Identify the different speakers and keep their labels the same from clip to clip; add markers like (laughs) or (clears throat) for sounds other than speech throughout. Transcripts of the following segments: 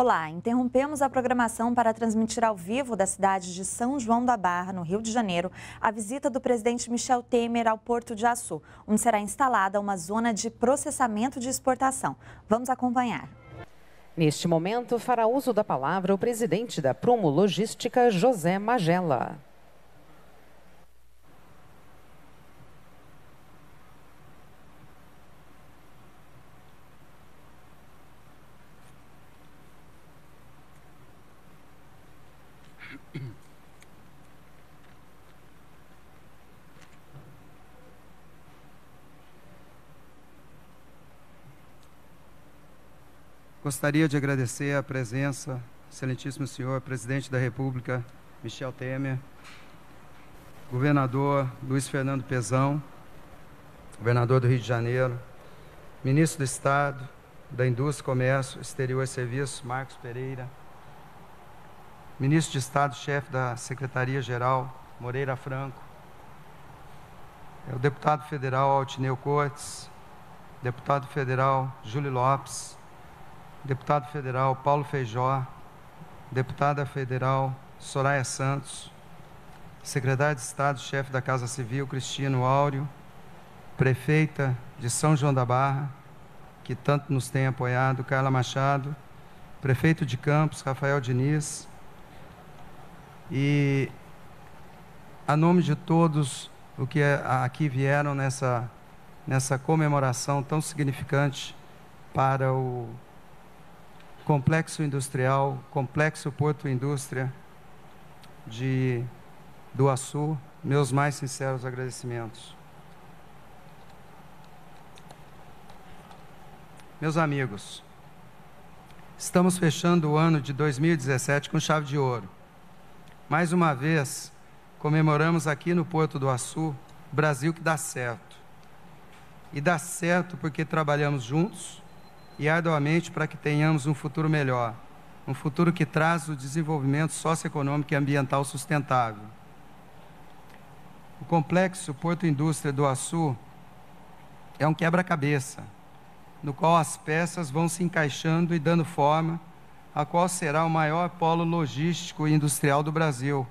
Speaker 1: Olá, interrompemos a programação para transmitir ao vivo da cidade de São João da Barra, no Rio de Janeiro, a visita do presidente Michel Temer ao Porto de Açu, onde será instalada uma zona de processamento de exportação. Vamos acompanhar.
Speaker 2: Neste momento, fará uso da palavra o presidente da Promo Logística, José Magela.
Speaker 3: Gostaria de agradecer a presença, excelentíssimo senhor presidente da República, Michel Temer, governador Luiz Fernando Pezão, governador do Rio de Janeiro, ministro do Estado da Indústria, Comércio, Exterior e Serviços, Marcos Pereira, ministro de Estado, chefe da Secretaria-Geral, Moreira Franco, é o deputado federal Altineu Cortes, deputado federal Júlio Lopes, deputado federal Paulo Feijó, deputada federal Soraya Santos, secretário de Estado, chefe da Casa Civil Cristino Áureo, prefeita de São João da Barra, que tanto nos tem apoiado, Carla Machado, prefeito de Campos, Rafael Diniz, e a nome de todos o que é, aqui vieram nessa, nessa comemoração tão significante para o complexo industrial, complexo Porto Indústria de do Açu, meus mais sinceros agradecimentos. Meus amigos, estamos fechando o ano de 2017 com chave de ouro. Mais uma vez, comemoramos aqui no Porto do Açu, Brasil que dá certo. E dá certo porque trabalhamos juntos, e arduamente para que tenhamos um futuro melhor, um futuro que traz o desenvolvimento socioeconômico e ambiental sustentável. O complexo Porto Indústria do Açu é um quebra-cabeça, no qual as peças vão se encaixando e dando forma a qual será o maior polo logístico e industrial do Brasil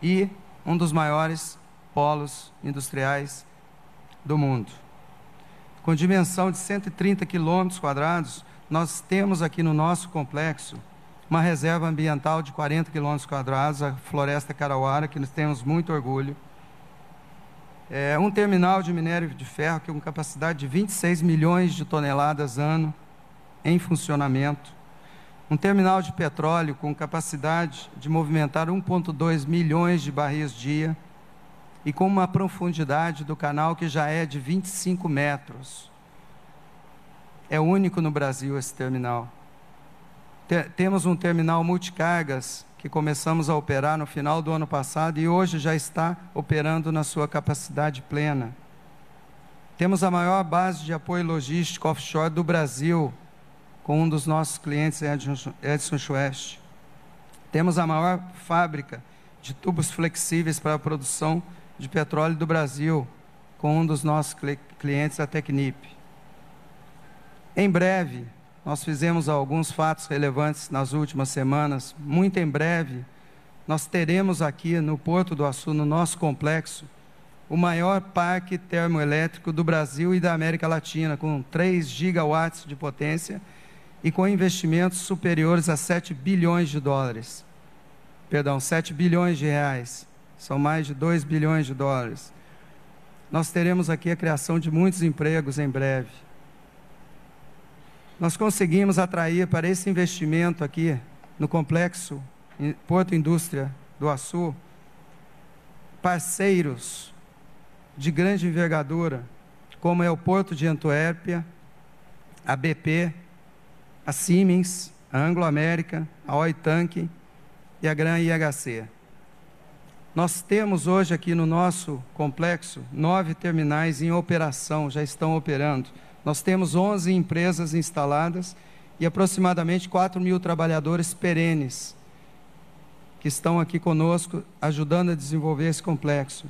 Speaker 3: e um dos maiores polos industriais do mundo com dimensão de 130 quilômetros quadrados, nós temos aqui no nosso complexo uma reserva ambiental de 40 quilômetros quadrados, a Floresta Carauara, que nós temos muito orgulho. É um terminal de minério de ferro que com capacidade de 26 milhões de toneladas ano em funcionamento. Um terminal de petróleo com capacidade de movimentar 1,2 milhões de barris dia e com uma profundidade do canal que já é de 25 metros. É único no Brasil esse terminal. Temos um terminal multicargas que começamos a operar no final do ano passado e hoje já está operando na sua capacidade plena. Temos a maior base de apoio logístico offshore do Brasil, com um dos nossos clientes, Edson Schwest. Temos a maior fábrica de tubos flexíveis para a produção de petróleo do Brasil, com um dos nossos clientes, a Tecnip. Em breve, nós fizemos alguns fatos relevantes nas últimas semanas. Muito em breve, nós teremos aqui no Porto do Açu, no nosso complexo, o maior parque termoelétrico do Brasil e da América Latina, com 3 gigawatts de potência e com investimentos superiores a 7 bilhões de dólares. Perdão, 7 bilhões de reais são mais de 2 bilhões de dólares. Nós teremos aqui a criação de muitos empregos em breve. Nós conseguimos atrair para esse investimento aqui no complexo Porto Indústria do Açu parceiros de grande envergadura, como é o Porto de Antuérpia, a BP, a Siemens, a Anglo América, a Oi Tank e a Gran IHC. Nós temos hoje aqui no nosso complexo nove terminais em operação, já estão operando. Nós temos 11 empresas instaladas e aproximadamente 4 mil trabalhadores perenes que estão aqui conosco ajudando a desenvolver esse complexo.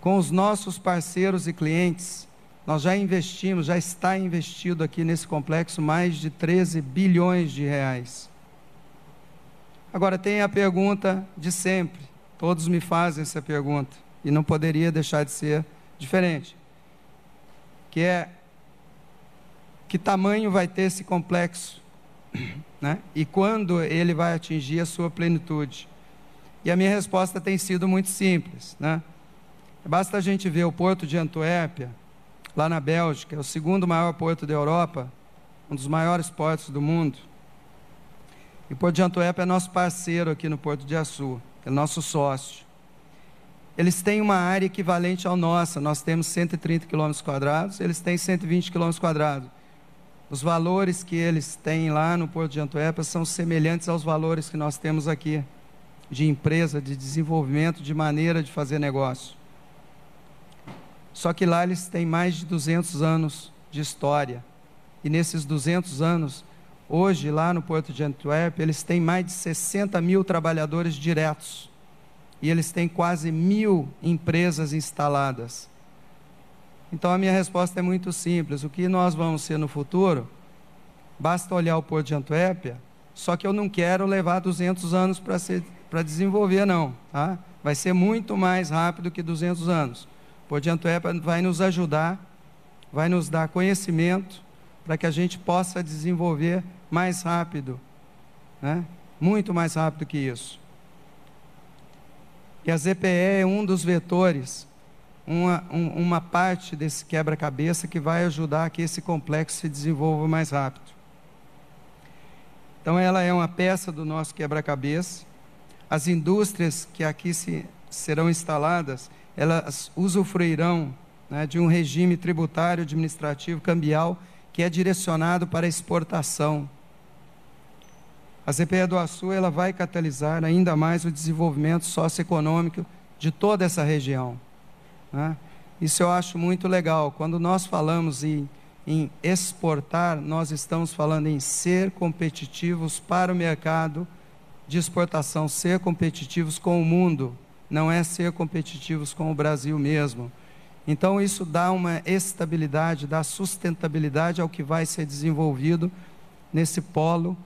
Speaker 3: Com os nossos parceiros e clientes, Nós já investimos, já está investido aqui nesse complexo mais de 13 bilhões de reais. Agora tem a pergunta de sempre. Todos me fazem essa pergunta e não poderia deixar de ser diferente. Que é que tamanho vai ter esse complexo, (clears throat) né? E quando ele vai atingir a sua plenitude? E a minha resposta tem sido muito simples, né? Basta a gente ver o porto de Antuérpia, lá na Bélgica, é o segundo maior porto da Europa, um dos maiores portos do mundo. E o Porto de Antuérpia é nosso parceiro aqui no Porto de Açu, é nosso sócio. Eles têm uma área equivalente ao nossa, nós temos 130 km quadrados, eles têm 120 km quadrados. Os valores que eles têm lá no Porto de Antuérpia são semelhantes aos valores que nós temos aqui, de empresa, de desenvolvimento, de maneira de fazer negócio. Só que lá eles têm mais de 200 anos de história. E nesses 200 anos, hoje lá no Porto de Antuérpia, eles têm mais de 60 mil trabalhadores diretos. E eles têm quase mil empresas instaladas. Então a minha resposta é muito simples. O que nós vamos ser no futuro? Basta olhar o Porto de Antuérpia, só que eu não quero levar 200 anos para desenvolver, não. Tá? Vai ser muito mais rápido que 200 anos. Porto de Antuérpia vai nos ajudar, vai nos dar conhecimento para que a gente possa desenvolver mais rápido, né? muito mais rápido que isso. E a ZPE é um dos vetores, uma, um, uma parte desse quebra-cabeça que vai ajudar que esse complexo se desenvolva mais rápido. Então, ela é uma peça do nosso quebra-cabeça. As indústrias que aqui se, serão instaladas, elas usufruirão né, de um regime tributário, administrativo, cambial, que é direcionado para exportação. A ZPE do Açu ela vai catalisar ainda mais o desenvolvimento socioeconômico de toda essa região. Né? Isso eu acho muito legal. Quando nós falamos em, em exportar, nós estamos falando em ser competitivos para o mercado de exportação, ser competitivos com o mundo não é ser competitivos com o Brasil mesmo. Então, isso dá uma estabilidade, dá sustentabilidade ao que vai ser desenvolvido nesse polo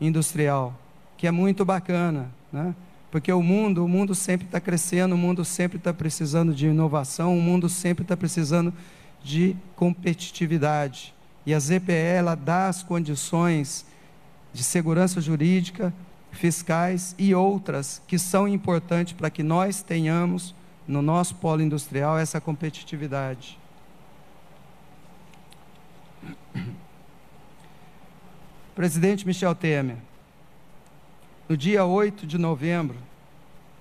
Speaker 3: industrial, que é muito bacana, né? Porque o mundo, o mundo sempre está crescendo, o mundo sempre está precisando de inovação, o mundo sempre está precisando de competitividade. E a ZPE ela dá as condições de segurança jurídica fiscais e outras que são importantes para que nós tenhamos no nosso polo industrial essa competitividade. Presidente Michel Temer, no dia 8 de novembro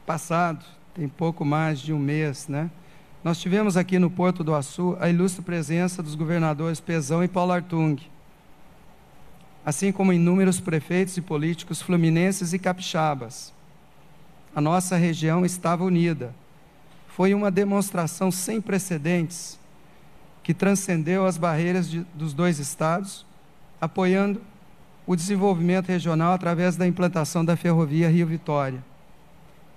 Speaker 3: passado, tem pouco mais de um mês, né? Nós tivemos aqui no Porto do Açu a ilustre presença dos governadores Pezão e Paulo Artung assim como inúmeros prefeitos e políticos fluminenses e capixabas. A nossa região estava unida. Foi uma demonstração sem precedentes que transcendeu as barreiras de, dos dois estados, apoiando o desenvolvimento regional através da implantação da ferrovia Rio Vitória.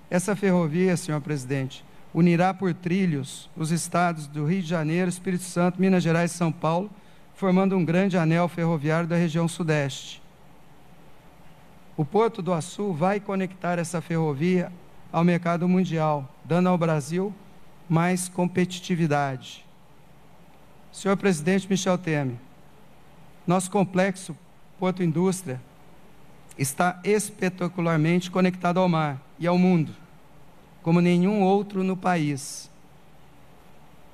Speaker 3: Essa ferrovia, senhor presidente, unirá por trilhos os estados do Rio de Janeiro, Espírito Santo, Minas Gerais e São Paulo formando um grande anel ferroviário da região sudeste. O Porto do Açu vai conectar essa ferrovia ao mercado mundial, dando ao Brasil mais competitividade. Senhor presidente Michel Temer, nosso complexo Porto Indústria está espetacularmente conectado ao mar e ao mundo, como nenhum outro no país.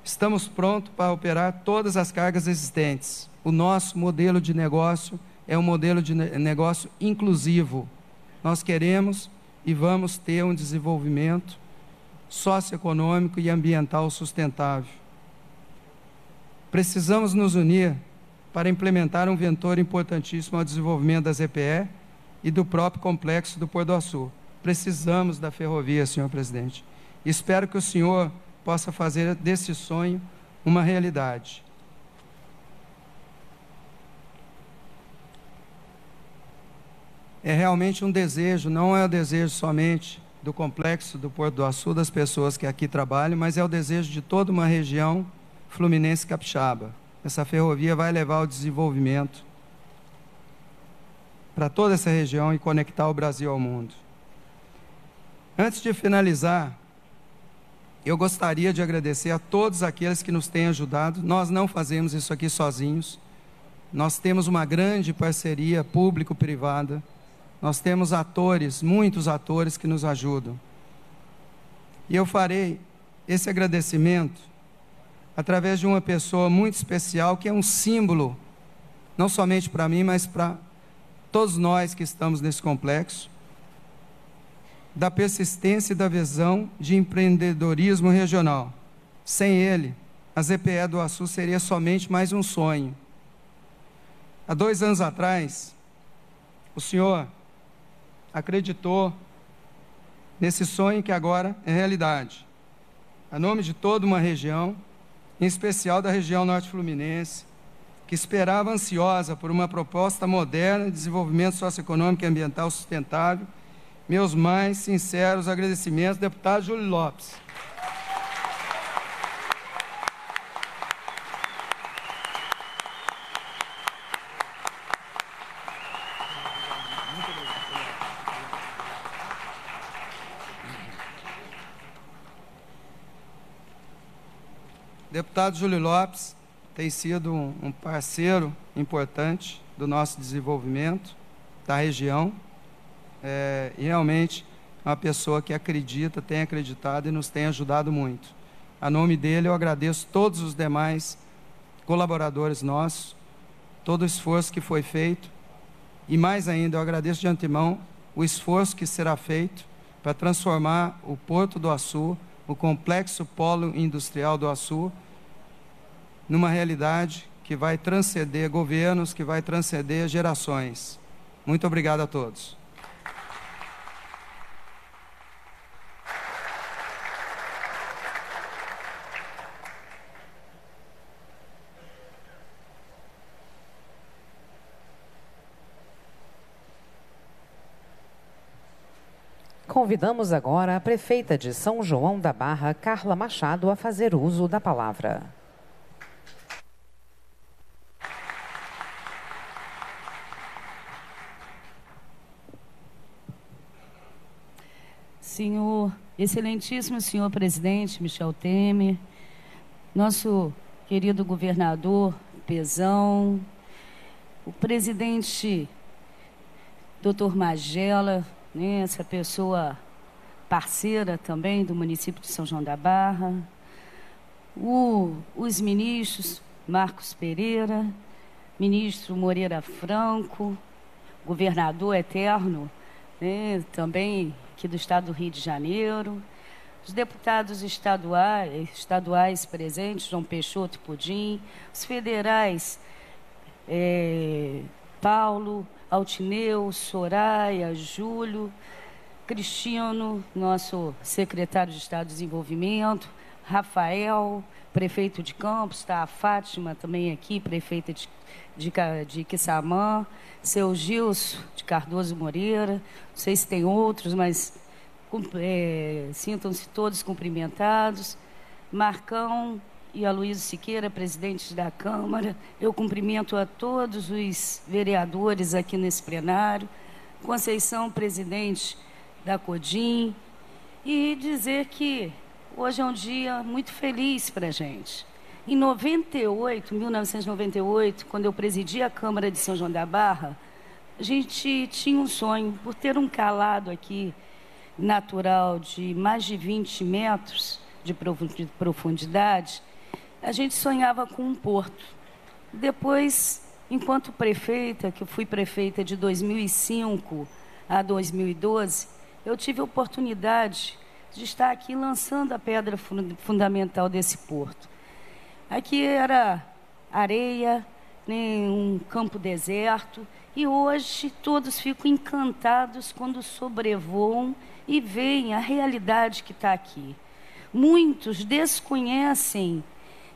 Speaker 3: Estamos prontos para operar todas as cargas existentes. O nosso modelo de negócio é um modelo de negócio inclusivo. Nós queremos e vamos ter um desenvolvimento socioeconômico e ambiental sustentável. Precisamos nos unir para implementar um ventor importantíssimo ao desenvolvimento da ZPE e do próprio complexo do Porto do Açu. Precisamos da ferrovia, senhor presidente. Espero que o senhor possa fazer desse sonho uma realidade. É realmente um desejo, não é o desejo somente do complexo do Porto do Açu, das pessoas que aqui trabalham, mas é o desejo de toda uma região Fluminense Capixaba. Essa ferrovia vai levar o desenvolvimento para toda essa região e conectar o Brasil ao mundo. Antes de finalizar, eu gostaria de agradecer a todos aqueles que nos têm ajudado. Nós não fazemos isso aqui sozinhos. Nós temos uma grande parceria público-privada. Nós temos atores, muitos atores que nos ajudam. E eu farei esse agradecimento através de uma pessoa muito especial, que é um símbolo, não somente para mim, mas para todos nós que estamos nesse complexo, da persistência e da visão de empreendedorismo regional. Sem ele, a ZPE do Açu seria somente mais um sonho. Há dois anos atrás, o senhor acreditou nesse sonho que agora é realidade. A nome de toda uma região, em especial da região norte fluminense, que esperava ansiosa por uma proposta moderna de desenvolvimento socioeconômico e ambiental sustentável meus mais sinceros agradecimentos, deputado Júlio Lopes. Deputado Júlio Lopes tem sido um parceiro importante do nosso desenvolvimento da região é, e realmente é uma pessoa que acredita, tem acreditado e nos tem ajudado muito. A nome dele, eu agradeço todos os demais colaboradores nossos, todo o esforço que foi feito e mais ainda, eu agradeço de antemão o esforço que será feito para transformar o Porto do Açu, o complexo polo industrial do Açu, numa realidade que vai transcender governos, que vai transcender gerações. Muito obrigado a todos.
Speaker 2: Convidamos agora a prefeita de São João da Barra, Carla Machado, a fazer uso da palavra.
Speaker 4: Senhor, excelentíssimo senhor presidente Michel Temer, nosso querido governador Pezão, o presidente doutor Magela, né, essa pessoa parceira também do município de São João da Barra, o, os ministros Marcos Pereira, ministro Moreira Franco, governador eterno, né, também aqui do estado do Rio de Janeiro, os deputados estaduais, estaduais presentes, João Peixoto Pudim, os federais, é, Paulo, Altineu, Soraya, Júlio, Cristiano, nosso secretário de Estado de Desenvolvimento, Rafael, prefeito de Campos, está a Fátima também aqui, prefeita de, de, de seu Gilson de Cardoso Moreira, não sei se tem outros, mas é, sintam-se todos cumprimentados. Marcão, e a Luísa Siqueira, presidente da Câmara. Eu cumprimento a todos os vereadores aqui nesse plenário, Conceição, presidente da CODIM, e dizer que hoje é um dia muito feliz para a gente. Em 98, 1998, quando eu presidi a Câmara de São João da Barra, a gente tinha um sonho por ter um calado aqui natural de mais de 20 metros de profundidade a gente sonhava com um porto. Depois, enquanto prefeita, que eu fui prefeita de 2005 a 2012, eu tive a oportunidade de estar aqui lançando a pedra fundamental desse porto. Aqui era areia, né, um campo deserto, e hoje todos ficam encantados quando sobrevoam e veem a realidade que está aqui. Muitos desconhecem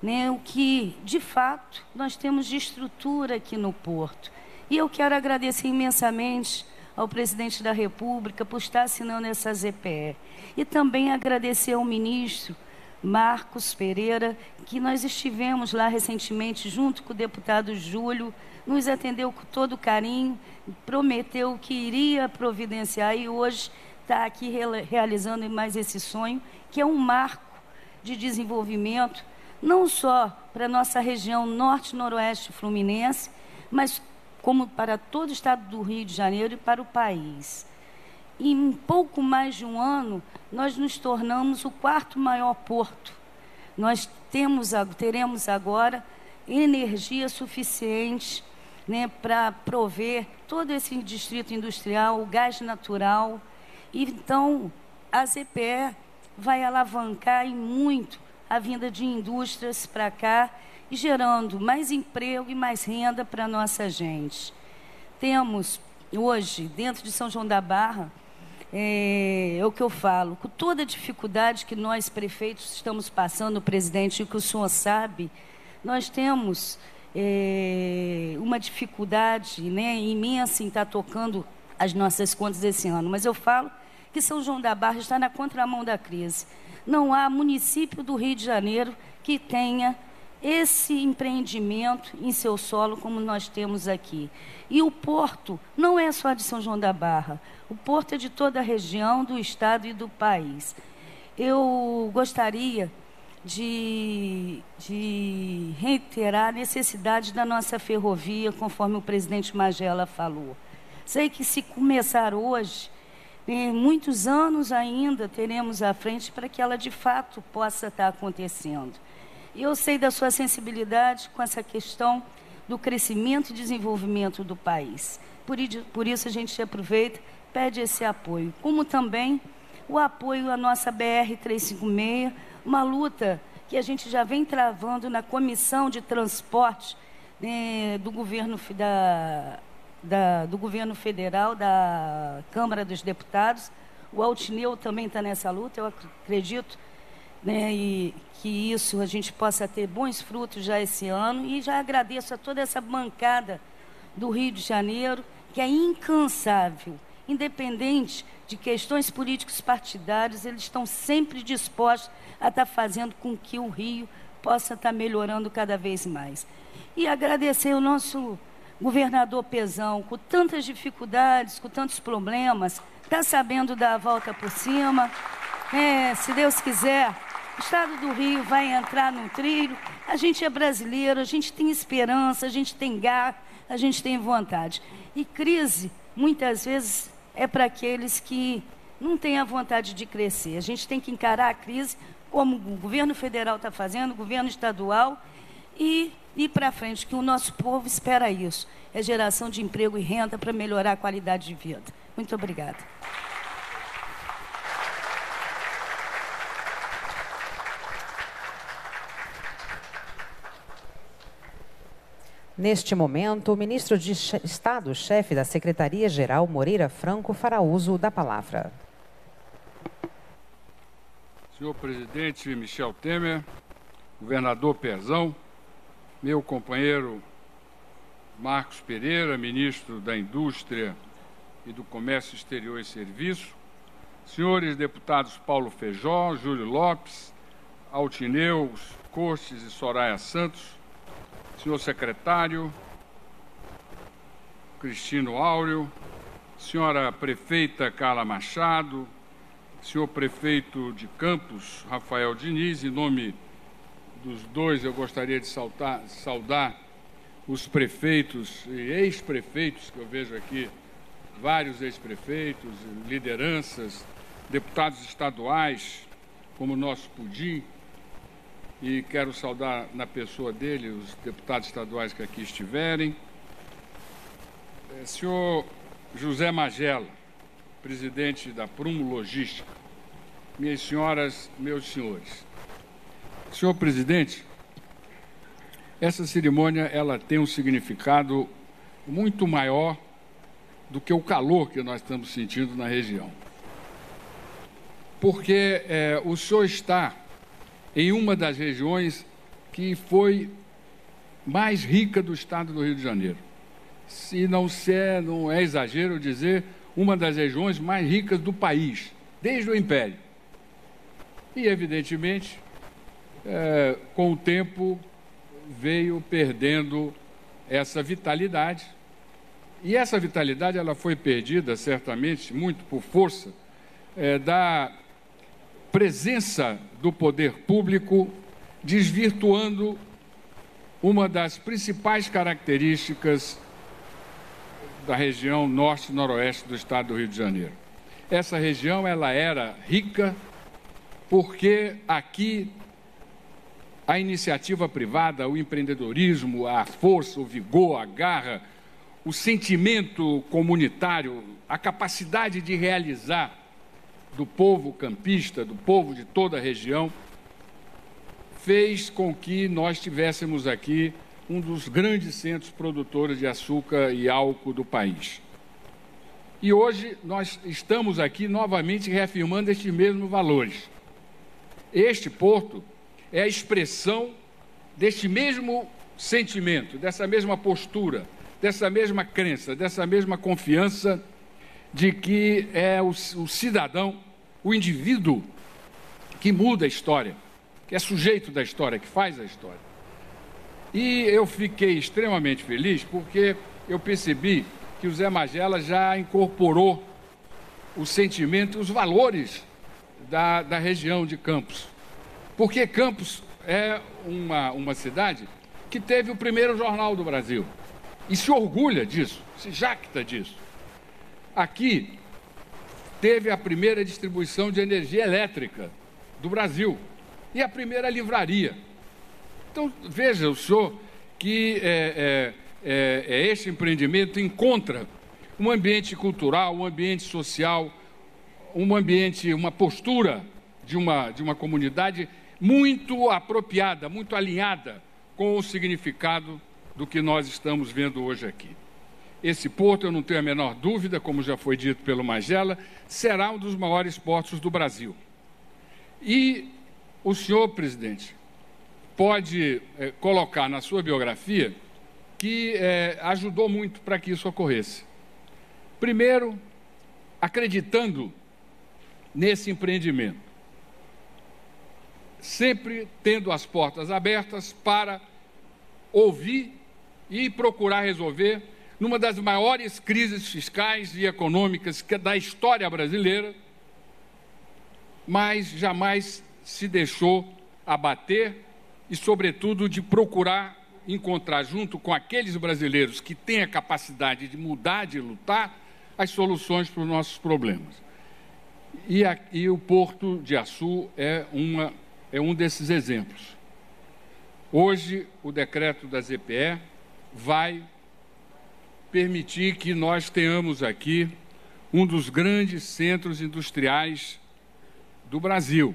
Speaker 4: né, o que de fato nós temos de estrutura aqui no Porto. E eu quero agradecer imensamente ao presidente da República por estar assinando essa ZPE. E também agradecer ao ministro Marcos Pereira, que nós estivemos lá recentemente junto com o deputado Júlio, nos atendeu com todo carinho, prometeu que iria providenciar e hoje está aqui realizando mais esse sonho, que é um marco de desenvolvimento, não só para nossa região norte-noroeste fluminense, mas como para todo o estado do Rio de Janeiro e para o país. Em pouco mais de um ano, nós nos tornamos o quarto maior porto. Nós temos, teremos agora energia suficiente né, para prover todo esse distrito industrial, o gás natural. Então, a ZPE vai alavancar em muito a vinda de indústrias para cá e gerando mais emprego e mais renda para a nossa gente. Temos hoje, dentro de São João da Barra, é, é, o que eu falo, com toda a dificuldade que nós, prefeitos, estamos passando, presidente, e que o senhor sabe, nós temos é, uma dificuldade né, imensa em estar tocando as nossas contas esse ano. Mas eu falo que São João da Barra está na contramão da crise. Não há município do Rio de Janeiro que tenha esse empreendimento em seu solo como nós temos aqui. E o porto não é só de São João da Barra, o porto é de toda a região, do estado e do país. Eu gostaria de, de reiterar a necessidade da nossa ferrovia, conforme o presidente Magela falou. Sei que se começar hoje, muitos anos ainda teremos à frente para que ela de fato possa estar acontecendo. E eu sei da sua sensibilidade com essa questão do crescimento e desenvolvimento do país. Por, isso a gente aproveita, pede esse apoio. Como também o apoio à nossa BR-356, uma luta que a gente já vem travando na Comissão de Transporte né, do, governo, da, da, do governo federal, da Câmara dos Deputados. O Altineu também está nessa luta, eu acredito né, e que isso a gente possa ter bons frutos já esse ano. E já agradeço a toda essa bancada do Rio de Janeiro, que é incansável, independente de questões políticos partidários, eles estão sempre dispostos a estar fazendo com que o Rio possa estar melhorando cada vez mais. E agradecer o nosso governador Pezão, com tantas dificuldades, com tantos problemas, está sabendo dar a volta por cima. É, se Deus quiser, o estado do Rio vai entrar num trilho. A gente é brasileiro, a gente tem esperança, a gente tem garra, a gente tem vontade. E crise, muitas vezes, é para aqueles que não têm a vontade de crescer. A gente tem que encarar a crise como o governo federal está fazendo, o governo estadual, e ir para frente, que o nosso povo espera isso. É geração de emprego e renda para melhorar a qualidade de vida. Muito obrigada.
Speaker 2: Neste momento, o ministro de Estado, chefe da Secretaria-Geral, Moreira Franco, fará uso da palavra.
Speaker 5: Senhor presidente Michel Temer, governador Pezão, meu companheiro Marcos Pereira, ministro da Indústria e do Comércio Exterior e Serviço, senhores deputados Paulo Feijó, Júlio Lopes, Altineu Cortes e Soraya Santos, senhor secretário, Cristino Áureo, senhora prefeita Carla Machado, senhor prefeito de Campos, Rafael Diniz, em nome dos dois eu gostaria de saltar, saudar os prefeitos e ex-prefeitos, que eu vejo aqui, vários ex-prefeitos, lideranças, deputados estaduais, como o nosso Pudim, e quero saudar na pessoa dele os deputados estaduais que aqui estiverem. É, senhor José Magela, presidente da Prumo Logística, minhas senhoras, meus senhores. Senhor presidente, essa cerimônia ela tem um significado muito maior do que o calor que nós estamos sentindo na região. Porque é, o senhor está em uma das regiões que foi mais rica do estado do Rio de Janeiro. Se não, ser, não é exagero dizer, uma das regiões mais ricas do país, desde o Império. E, evidentemente, é, com o tempo, veio perdendo essa vitalidade. E essa vitalidade ela foi perdida, certamente, muito por força é, da presença do poder público, desvirtuando uma das principais características da região norte e noroeste do estado do Rio de Janeiro. Essa região ela era rica porque aqui a iniciativa privada, o empreendedorismo, a força, o vigor, a garra, o sentimento comunitário, a capacidade de realizar do povo campista, do povo de toda a região, fez com que nós tivéssemos aqui um dos grandes centros produtores de açúcar e álcool do país. E hoje nós estamos aqui novamente reafirmando estes mesmos valores. Este porto é a expressão deste mesmo sentimento, dessa mesma postura, dessa mesma crença, dessa mesma confiança de que é o, o cidadão, o indivíduo que muda a história, que é sujeito da história, que faz a história. E eu fiquei extremamente feliz porque eu percebi que o Zé Magela já incorporou o sentimento e os valores da, da região de Campos. Porque Campos é uma, uma cidade que teve o primeiro jornal do Brasil e se orgulha disso, se jacta disso. Aqui teve a primeira distribuição de energia elétrica do Brasil e a primeira livraria. Então, veja o senhor que é, é, é, é este empreendimento encontra um ambiente cultural, um ambiente social, um ambiente, uma postura de uma, de uma comunidade muito apropriada, muito alinhada com o significado do que nós estamos vendo hoje aqui. Esse porto, eu não tenho a menor dúvida, como já foi dito pelo Magela, será um dos maiores portos do Brasil. E o senhor presidente pode é, colocar na sua biografia que é, ajudou muito para que isso ocorresse. Primeiro, acreditando nesse empreendimento, sempre tendo as portas abertas para ouvir e procurar resolver numa das maiores crises fiscais e econômicas é da história brasileira, mas jamais se deixou abater e, sobretudo, de procurar encontrar, junto com aqueles brasileiros que têm a capacidade de mudar, de lutar, as soluções para os nossos problemas. E, a, e o Porto de Açu é, uma, é um desses exemplos. Hoje, o decreto da ZPE vai permitir que nós tenhamos aqui um dos grandes centros industriais do Brasil.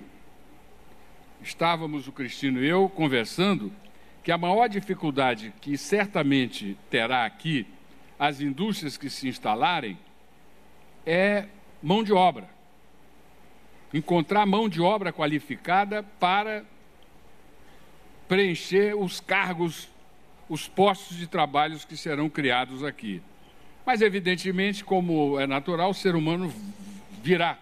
Speaker 5: Estávamos, o Cristino e eu, conversando que a maior dificuldade que certamente terá aqui as indústrias que se instalarem é mão de obra. Encontrar mão de obra qualificada para preencher os cargos os postos de trabalho que serão criados aqui. Mas, evidentemente, como é natural, o ser humano virá.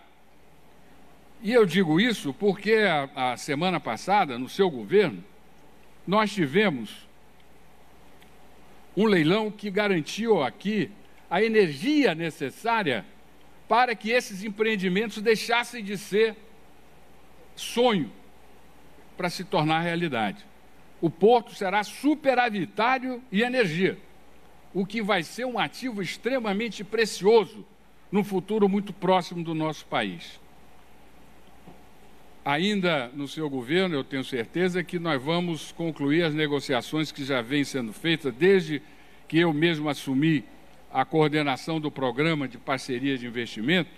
Speaker 5: E eu digo isso porque a, a semana passada, no seu governo, nós tivemos um leilão que garantiu aqui a energia necessária para que esses empreendimentos deixassem de ser sonho para se tornar realidade o porto será superavitário e energia, o que vai ser um ativo extremamente precioso no futuro muito próximo do nosso país. Ainda no seu governo, eu tenho certeza que nós vamos concluir as negociações que já vêm sendo feitas desde que eu mesmo assumi a coordenação do programa de parceria de investimento,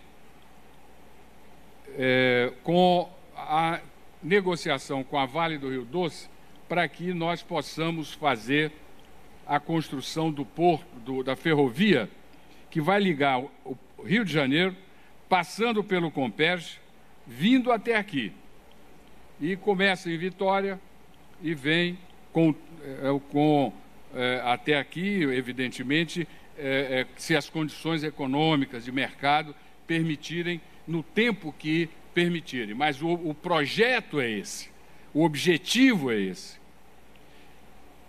Speaker 5: é, com a negociação com a Vale do Rio Doce, para que nós possamos fazer a construção do porto, do, da ferrovia, que vai ligar o Rio de Janeiro, passando pelo Comperge, vindo até aqui. E começa em Vitória e vem com, é, com é, até aqui, evidentemente, é, é, se as condições econômicas de mercado permitirem, no tempo que permitirem. Mas o, o projeto é esse O objetivo é esse.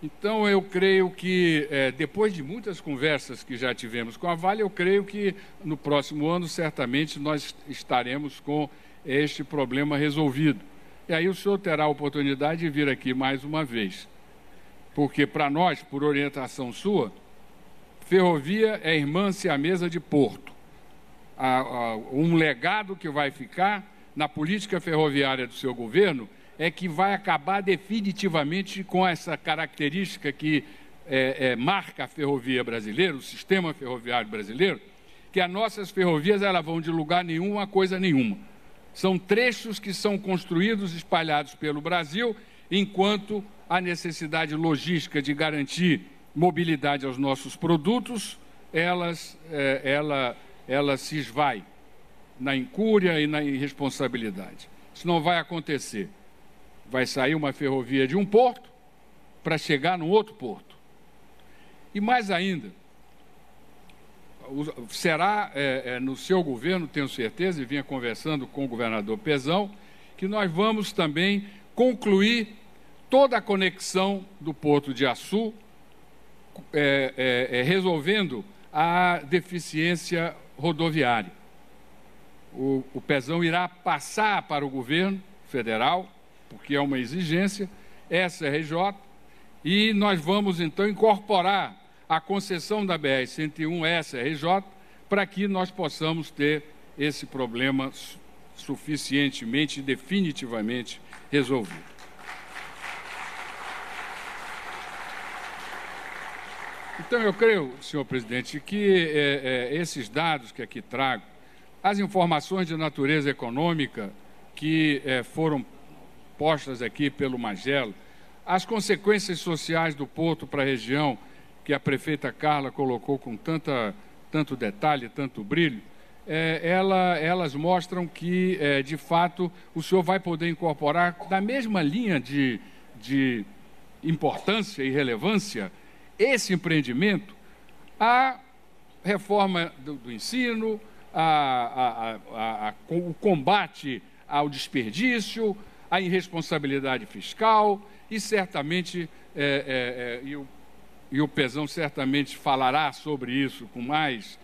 Speaker 5: Então, eu creio que, é, depois de muitas conversas que já tivemos com a Vale, eu creio que no próximo ano, certamente, nós estaremos com este problema resolvido. E aí o senhor terá a oportunidade de vir aqui mais uma vez. Porque, para nós, por orientação sua, ferrovia é irmã mesa de porto. um legado que vai ficar na política ferroviária do seu governo é que vai acabar definitivamente com essa característica que é, é, marca a ferrovia brasileira, o sistema ferroviário brasileiro, que as nossas ferrovias elas vão de lugar nenhum a coisa nenhuma. São trechos que são construídos, espalhados pelo Brasil, enquanto a necessidade logística de garantir mobilidade aos nossos produtos, elas, é, ela, ela se esvai na incúria e na irresponsabilidade. Isso não vai acontecer vai sair uma ferrovia de um porto para chegar no outro porto. E mais ainda, será é, é, no seu governo, tenho certeza, e vinha conversando com o governador Pezão, que nós vamos também concluir toda a conexão do Porto de Açu, é, é, é resolvendo a deficiência rodoviária. O, o Pezão irá passar para o governo federal porque é uma exigência, SRJ, e nós vamos então incorporar a concessão da BR-101 SRJ para que nós possamos ter esse problema suficientemente e definitivamente resolvido. Então, eu creio, senhor presidente, que é, é, esses dados que aqui trago, as informações de natureza econômica que é, foram postas aqui pelo Magelo, as consequências sociais do porto para a região, que a prefeita Carla colocou com tanta, tanto detalhe, tanto brilho, é, ela, elas mostram que, é, de fato, o senhor vai poder incorporar, na mesma linha de, de importância e relevância, esse empreendimento, a reforma do, do ensino, a, a, a, o combate ao desperdício, a irresponsabilidade fiscal e certamente, é, é, é, e, o, e o Pezão certamente falará sobre isso com mais,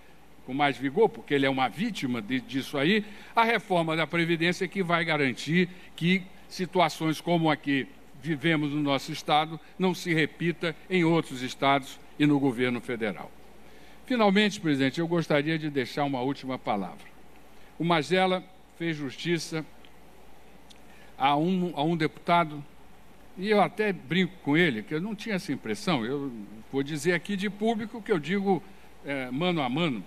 Speaker 5: com mais vigor, porque ele é uma vítima de, disso aí, a reforma da Previdência que vai garantir que situações como a que vivemos no nosso Estado não se repita em outros estados e no governo federal. Finalmente, presidente, eu gostaria de deixar uma última palavra. O Magela fez justiça a um, a um deputado, e eu até brinco com ele, que eu não tinha essa impressão, eu vou dizer aqui de público que eu digo é, mano a mano.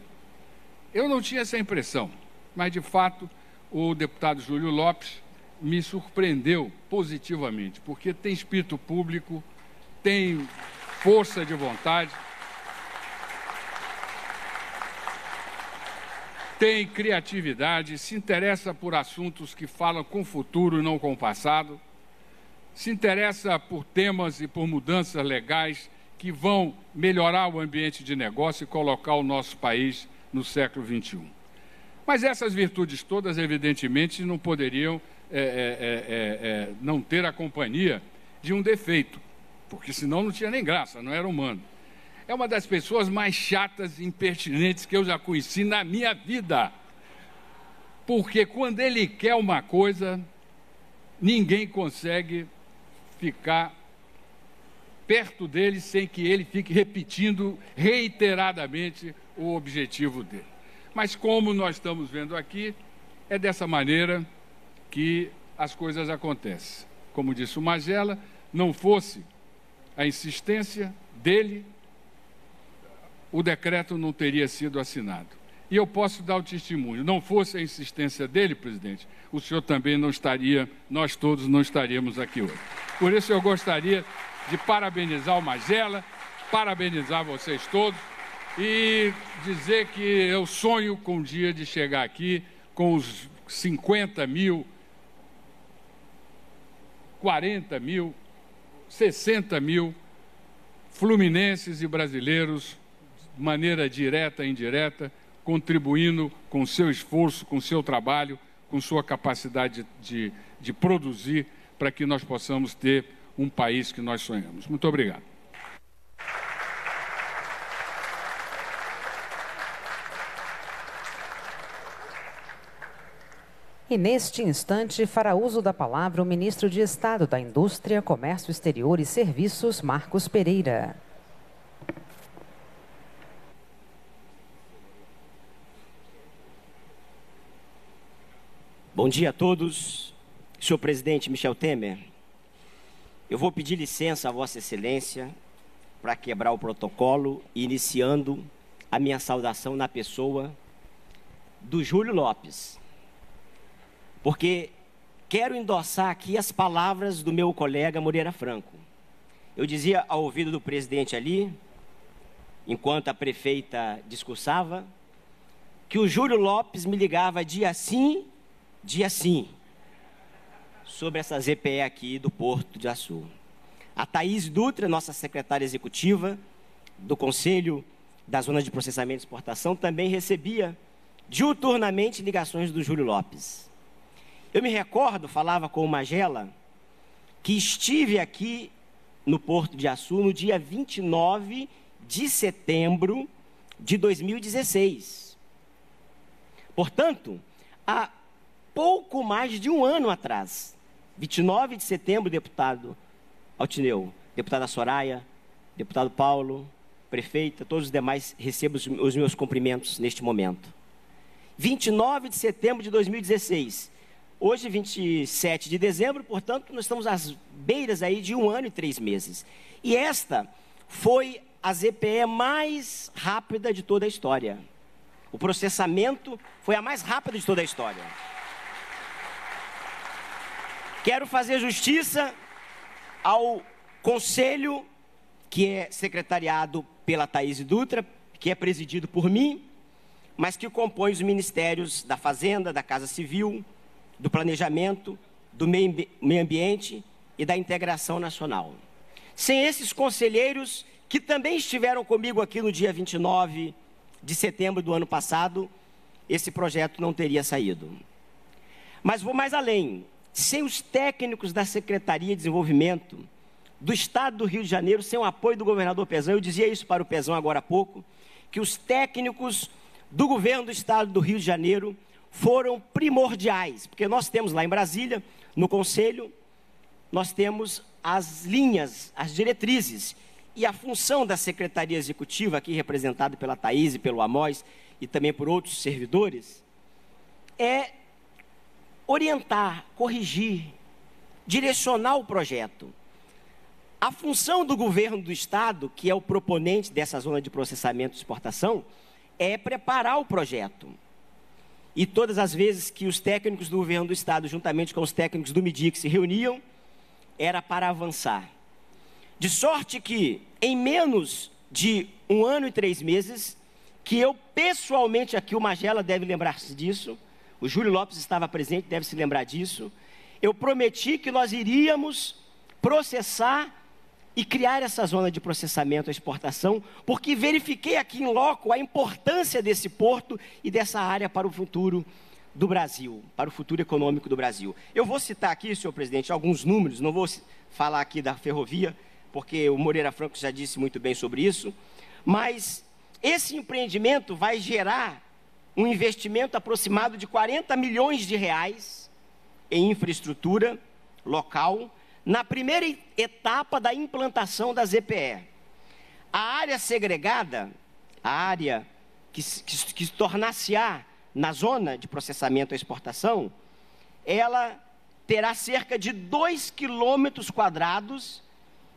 Speaker 5: Eu não tinha essa impressão, mas de fato o deputado Júlio Lopes me surpreendeu positivamente, porque tem espírito público, tem força de vontade. Tem criatividade, se interessa por assuntos que falam com o futuro e não com o passado, se interessa por temas e por mudanças legais que vão melhorar o ambiente de negócio e colocar o nosso país no século XXI. Mas essas virtudes todas, evidentemente, não poderiam é, é, é, não ter a companhia de um defeito, porque senão não tinha nem graça, não era humano é uma das pessoas mais chatas e impertinentes que eu já conheci na minha vida. Porque quando ele quer uma coisa, ninguém consegue ficar perto dele sem que ele fique repetindo reiteradamente o objetivo dele. Mas como nós estamos vendo aqui, é dessa maneira que as coisas acontecem. Como disse o Magela, não fosse a insistência dele, o decreto não teria sido assinado. E eu posso dar o testemunho. Não fosse a insistência dele, presidente, o senhor também não estaria, nós todos não estaríamos aqui hoje. Por isso eu gostaria de parabenizar o Magela, parabenizar vocês todos e dizer que eu sonho com o dia de chegar aqui com os 50 mil, 40 mil, 60 mil fluminenses e brasileiros maneira direta e indireta, contribuindo com seu esforço, com seu trabalho, com sua capacidade de, de produzir para que nós possamos ter um país que nós sonhamos. Muito obrigado.
Speaker 2: E neste instante fará uso da palavra o ministro de Estado da Indústria, Comércio Exterior e Serviços, Marcos Pereira.
Speaker 6: Bom dia a todos. Senhor presidente Michel Temer, eu vou pedir licença a Vossa Excelência para quebrar o protocolo, iniciando a minha saudação na pessoa do Júlio Lopes porque quero endossar aqui as palavras do meu colega Moreira Franco. Eu dizia ao ouvido do presidente ali, enquanto a prefeita discursava, que o Júlio Lopes me ligava dia sim, dia sim, sobre essa ZPE aqui do Porto de Açu. A Thaís Dutra, nossa secretária executiva do Conselho da Zona de Processamento e Exportação, também recebia diuturnamente ligações do Júlio Lopes. Eu me recordo, falava com o Magela, que estive aqui no Porto de Açu no dia 29 de setembro de 2016. Portanto, há pouco mais de um ano atrás, 29 de setembro, deputado Altineu, deputada Soraya, deputado Paulo, prefeita, todos os demais recebo os meus cumprimentos neste momento. 29 de setembro de 2016, Hoje, 27 de dezembro, portanto, nós estamos às beiras aí de um ano e três meses. E esta foi a ZPE mais rápida de toda a história. O processamento foi a mais rápida de toda a história. Quero fazer justiça ao conselho que é secretariado pela Thaís Dutra, que é presidido por mim, mas que compõe os ministérios da Fazenda, da Casa Civil, do planejamento, do meio ambiente e da integração nacional. Sem esses conselheiros, que também estiveram comigo aqui no dia 29 de setembro do ano passado, esse projeto não teria saído. Mas vou mais além. Sem os técnicos da Secretaria de Desenvolvimento do Estado do Rio de Janeiro, sem o apoio do governador Pezão, eu dizia isso para o Pezão agora há pouco, que os técnicos do governo do Estado do Rio de Janeiro foram primordiais, porque nós temos lá em Brasília, no Conselho, nós temos as linhas, as diretrizes e a função da Secretaria Executiva, aqui representada pela Thaís e pelo Amós e também por outros servidores, é orientar, corrigir, direcionar o projeto. A função do governo do Estado, que é o proponente dessa zona de processamento e exportação, é preparar o projeto. E todas as vezes que os técnicos do governo do estado, juntamente com os técnicos do MIDIC, se reuniam, era para avançar. De sorte que, em menos de um ano e três meses, que eu pessoalmente, aqui o Magela deve lembrar-se disso, o Júlio Lopes estava presente, deve se lembrar disso, eu prometi que nós iríamos processar e criar essa zona de processamento e exportação, porque verifiquei aqui em loco a importância desse porto e dessa área para o futuro do Brasil, para o futuro econômico do Brasil. Eu vou citar aqui, senhor presidente, alguns números, não vou falar aqui da ferrovia, porque o Moreira Franco já disse muito bem sobre isso, mas esse empreendimento vai gerar um investimento aproximado de 40 milhões de reais em infraestrutura local, na primeira etapa da implantação da ZPE. A área segregada, a área que, que, que tornar-se-á na zona de processamento e exportação, ela terá cerca de 2 quilômetros quadrados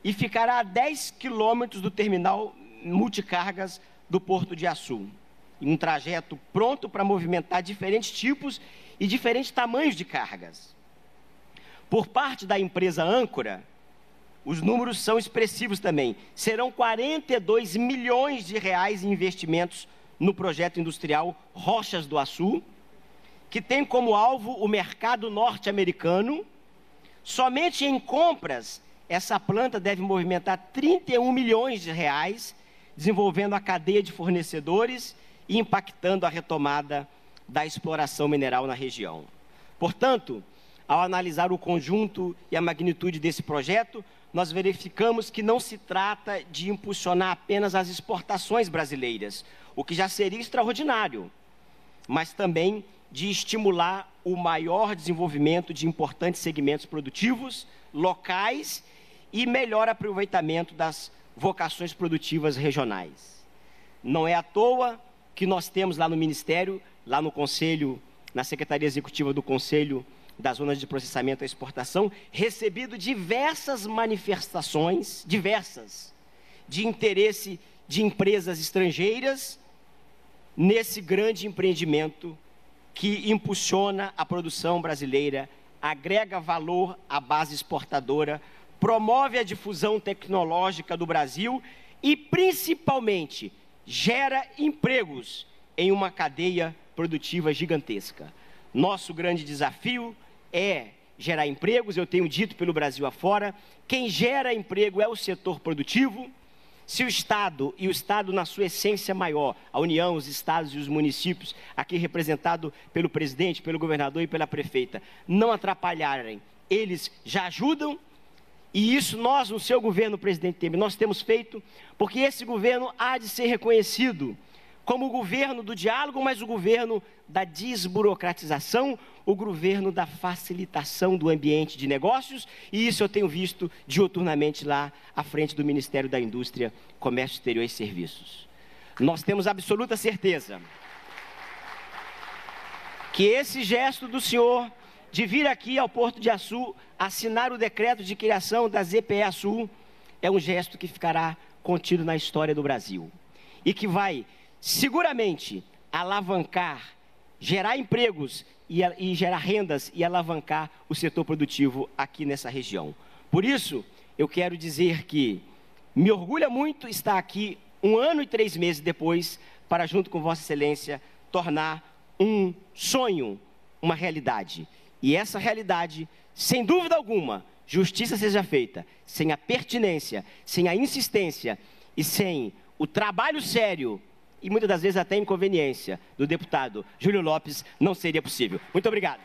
Speaker 6: e ficará a 10 quilômetros do terminal multicargas do Porto de Açu. Um trajeto pronto para movimentar diferentes tipos e diferentes tamanhos de cargas. Por parte da empresa âncora, os números são expressivos também. Serão 42 milhões de reais em investimentos no projeto industrial Rochas do Açu, que tem como alvo o mercado norte-americano. Somente em compras, essa planta deve movimentar 31 milhões de reais, desenvolvendo a cadeia de fornecedores impactando a retomada da exploração mineral na região. Portanto, ao analisar o conjunto e a magnitude desse projeto, nós verificamos que não se trata de impulsionar apenas as exportações brasileiras, o que já seria extraordinário, mas também de estimular o maior desenvolvimento de importantes segmentos produtivos locais e melhor aproveitamento das vocações produtivas regionais. Não é à toa que nós temos lá no Ministério, lá no Conselho, na Secretaria Executiva do Conselho das Zonas de Processamento e Exportação, recebido diversas manifestações, diversas, de interesse de empresas estrangeiras nesse grande empreendimento que impulsiona a produção brasileira, agrega valor à base exportadora, promove a difusão tecnológica do Brasil e, principalmente, gera empregos em uma cadeia produtiva gigantesca. Nosso grande desafio é gerar empregos, eu tenho dito pelo Brasil afora, quem gera emprego é o setor produtivo, se o Estado, e o Estado na sua essência maior, a União, os estados e os municípios, aqui representado pelo presidente, pelo governador e pela prefeita, não atrapalharem, eles já ajudam, e isso nós, no seu governo, presidente Temer, nós temos feito, porque esse governo há de ser reconhecido como o governo do diálogo, mas o governo da desburocratização, o governo da facilitação do ambiente de negócios, e isso eu tenho visto diuturnamente lá à frente do Ministério da Indústria, Comércio Exterior e Serviços. Nós temos absoluta certeza que esse gesto do senhor de vir aqui ao Porto de Açu assinar o decreto de criação da ZPE Açu é um gesto que ficará contido na história do Brasil e que vai seguramente alavancar, gerar empregos e, e, gerar rendas e alavancar o setor produtivo aqui nessa região. Por isso, eu quero dizer que me orgulha muito estar aqui um ano e três meses depois para, junto com Vossa Excelência, tornar um sonho uma realidade. E essa realidade, sem dúvida alguma, justiça seja feita, sem a pertinência, sem a insistência e sem o trabalho sério e muitas das vezes até inconveniência do deputado Júlio Lopes não seria possível. Muito obrigado.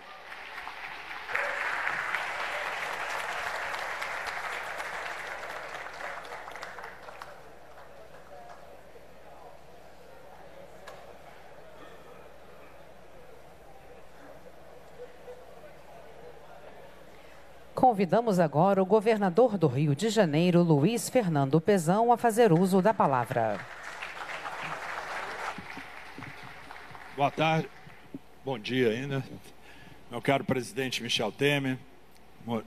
Speaker 2: Convidamos agora o governador do Rio de Janeiro, Luiz Fernando Pezão, a fazer uso da palavra.
Speaker 7: Boa tarde, bom dia ainda. Meu caro presidente Michel Temer,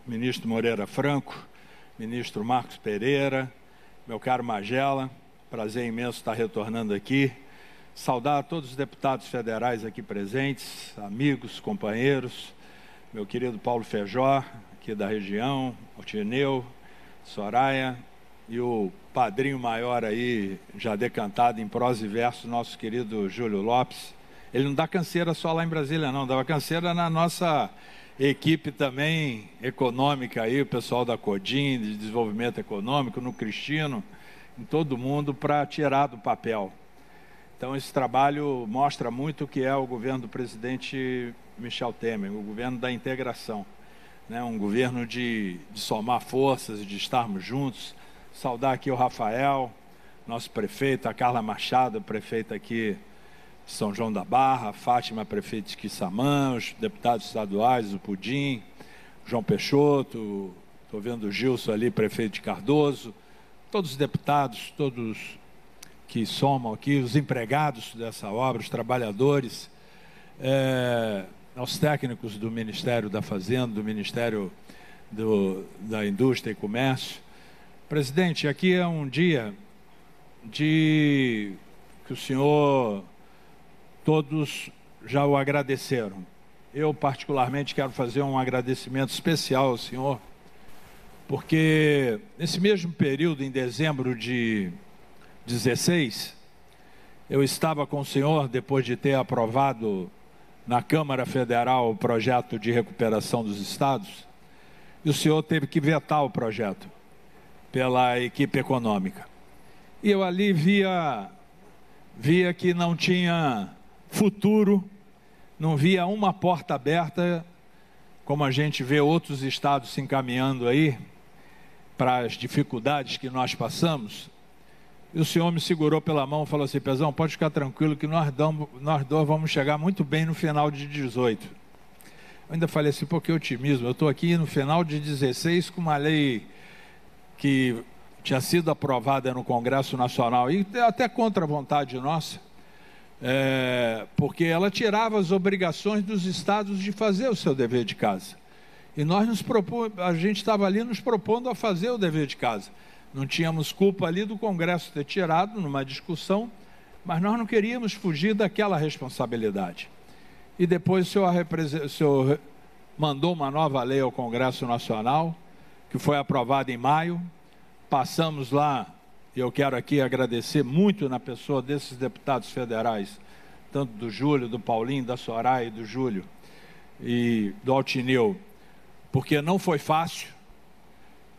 Speaker 7: ministro Moreira Franco, ministro Marcos Pereira, meu caro Magela, prazer imenso estar retornando aqui. Saudar a todos os deputados federais aqui presentes, amigos, companheiros, meu querido Paulo Feijó, aqui da região, o Tineu, Soraya, e o padrinho maior aí, já decantado em prosa e verso, nosso querido Júlio Lopes. Ele não dá canseira só lá em Brasília, não, dava canseira na nossa equipe também econômica aí, o pessoal da Codim, de desenvolvimento econômico, no Cristino, em todo mundo, para tirar do papel. Então, esse trabalho mostra muito o que é o governo do presidente Michel Temer, o governo da integração. Né? Um governo de, de somar forças, de estarmos juntos. Saudar aqui o Rafael, nosso prefeito, a Carla Machado, prefeita aqui são João da Barra, Fátima, prefeito de Quissamã, os deputados estaduais, o Pudim, João Peixoto, estou vendo o Gilson ali, prefeito de Cardoso, todos os deputados, todos que somam aqui, os empregados dessa obra, os trabalhadores, é, aos técnicos do Ministério da Fazenda, do Ministério do, da Indústria e Comércio. Presidente, aqui é um dia de que o senhor todos já o agradeceram. Eu, particularmente, quero fazer um agradecimento especial ao senhor, porque nesse mesmo período, em dezembro de 16, eu estava com o senhor, depois de ter aprovado na Câmara Federal o projeto de recuperação dos estados, e o senhor teve que vetar o projeto pela equipe econômica. E eu ali via, via que não tinha futuro, não via uma porta aberta como a gente vê outros estados se encaminhando aí para as dificuldades que nós passamos, e o senhor me segurou pela mão e falou assim: Pezão, pode ficar tranquilo que nós, damos, nós dois vamos chegar muito bem no final de 18. Eu ainda falei assim: pô, que otimismo. Eu estou aqui no final de 16 com uma lei que tinha sido aprovada no Congresso Nacional, e até contra a vontade nossa, é, porque ela tirava as obrigações dos estados de fazer o seu dever de casa. E nós nos propomos, a gente estava ali nos propondo a fazer o dever de casa. Não tínhamos culpa ali do Congresso ter tirado numa discussão, mas nós não queríamos fugir daquela responsabilidade. E depois o senhor, o senhor mandou uma nova lei ao Congresso Nacional, que foi aprovada em maio. Passamos lá, e eu quero aqui agradecer muito na pessoa desses deputados federais, tanto do Júlio, do Paulinho, da Soraya do Júlio e do Altineu, porque não foi fácil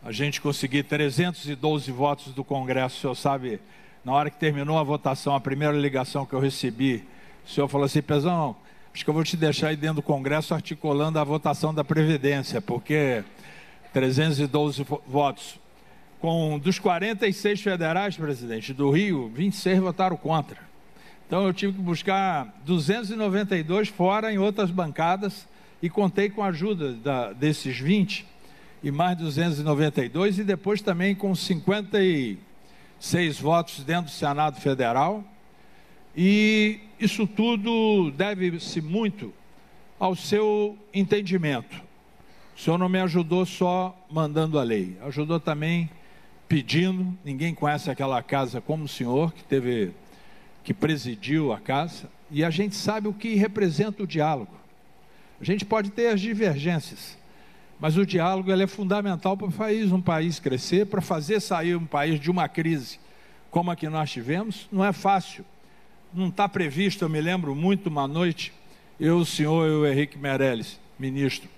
Speaker 7: a gente conseguir 312 votos do Congresso, o senhor sabe, na hora que terminou a votação, a primeira ligação que eu recebi, o senhor falou assim, Pezão, acho que eu vou te deixar aí dentro do Congresso articulando a votação da Previdência, porque 312 votos. Com dos 46 federais, presidente, do Rio, 26 votaram contra. Então eu tive que buscar 292 fora em outras bancadas e contei com a ajuda da, desses 20 e mais 292 e depois também com 56 votos dentro do Senado Federal. E isso tudo deve-se muito ao seu entendimento. O senhor não me ajudou só mandando a lei, ajudou também pedindo. Ninguém conhece aquela casa como o senhor, que teve, que presidiu a casa, e a gente sabe o que representa o diálogo. A gente pode ter as divergências, mas o diálogo é fundamental para o país, um país crescer, para fazer sair um país de uma crise como a que nós tivemos. Não é fácil, não está previsto. Eu me lembro muito uma noite, eu, o senhor e o Henrique Meirelles, ministro,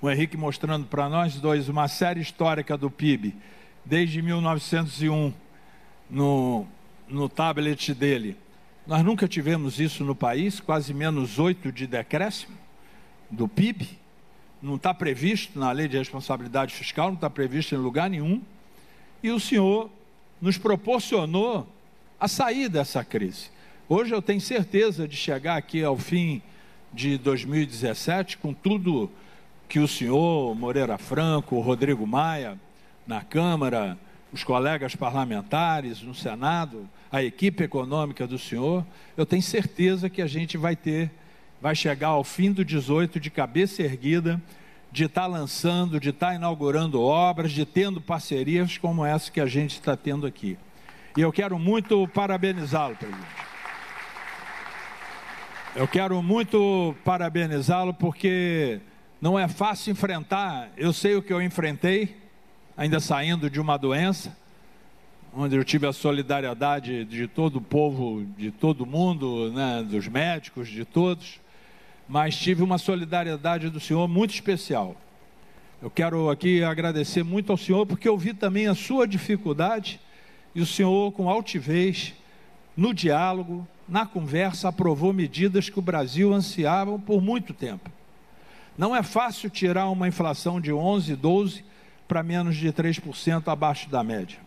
Speaker 7: o Henrique mostrando para nós dois uma série histórica do PIB, desde 1901, no, no tablet dele. Nós nunca tivemos isso no país, quase menos oito de decréscimo do PIB não está previsto na lei de responsabilidade fiscal, não está previsto em lugar nenhum. E o senhor nos proporcionou a sair dessa crise. Hoje eu tenho certeza de chegar aqui ao fim de 2017 com tudo que o senhor, Moreira Franco, Rodrigo Maia, na Câmara, os colegas parlamentares, no Senado, a equipe econômica do senhor, eu tenho certeza que a gente vai ter vai chegar ao fim do 18 de cabeça erguida, de estar tá lançando, de estar tá inaugurando obras, de tendo parcerias como essa que a gente está tendo aqui. E eu quero muito parabenizá-lo, presidente. Eu quero muito parabenizá-lo porque não é fácil enfrentar. Eu sei o que eu enfrentei, ainda saindo de uma doença, onde eu tive a solidariedade de todo o povo, de todo mundo, né, dos médicos, de todos mas tive uma solidariedade do Senhor muito especial. Eu quero aqui agradecer muito ao Senhor, porque eu vi também a sua dificuldade e o Senhor, com altivez, no diálogo, na conversa, aprovou medidas que o Brasil ansiava por muito tempo. Não é fácil tirar uma inflação de 11, 12 para menos de 3% abaixo da média.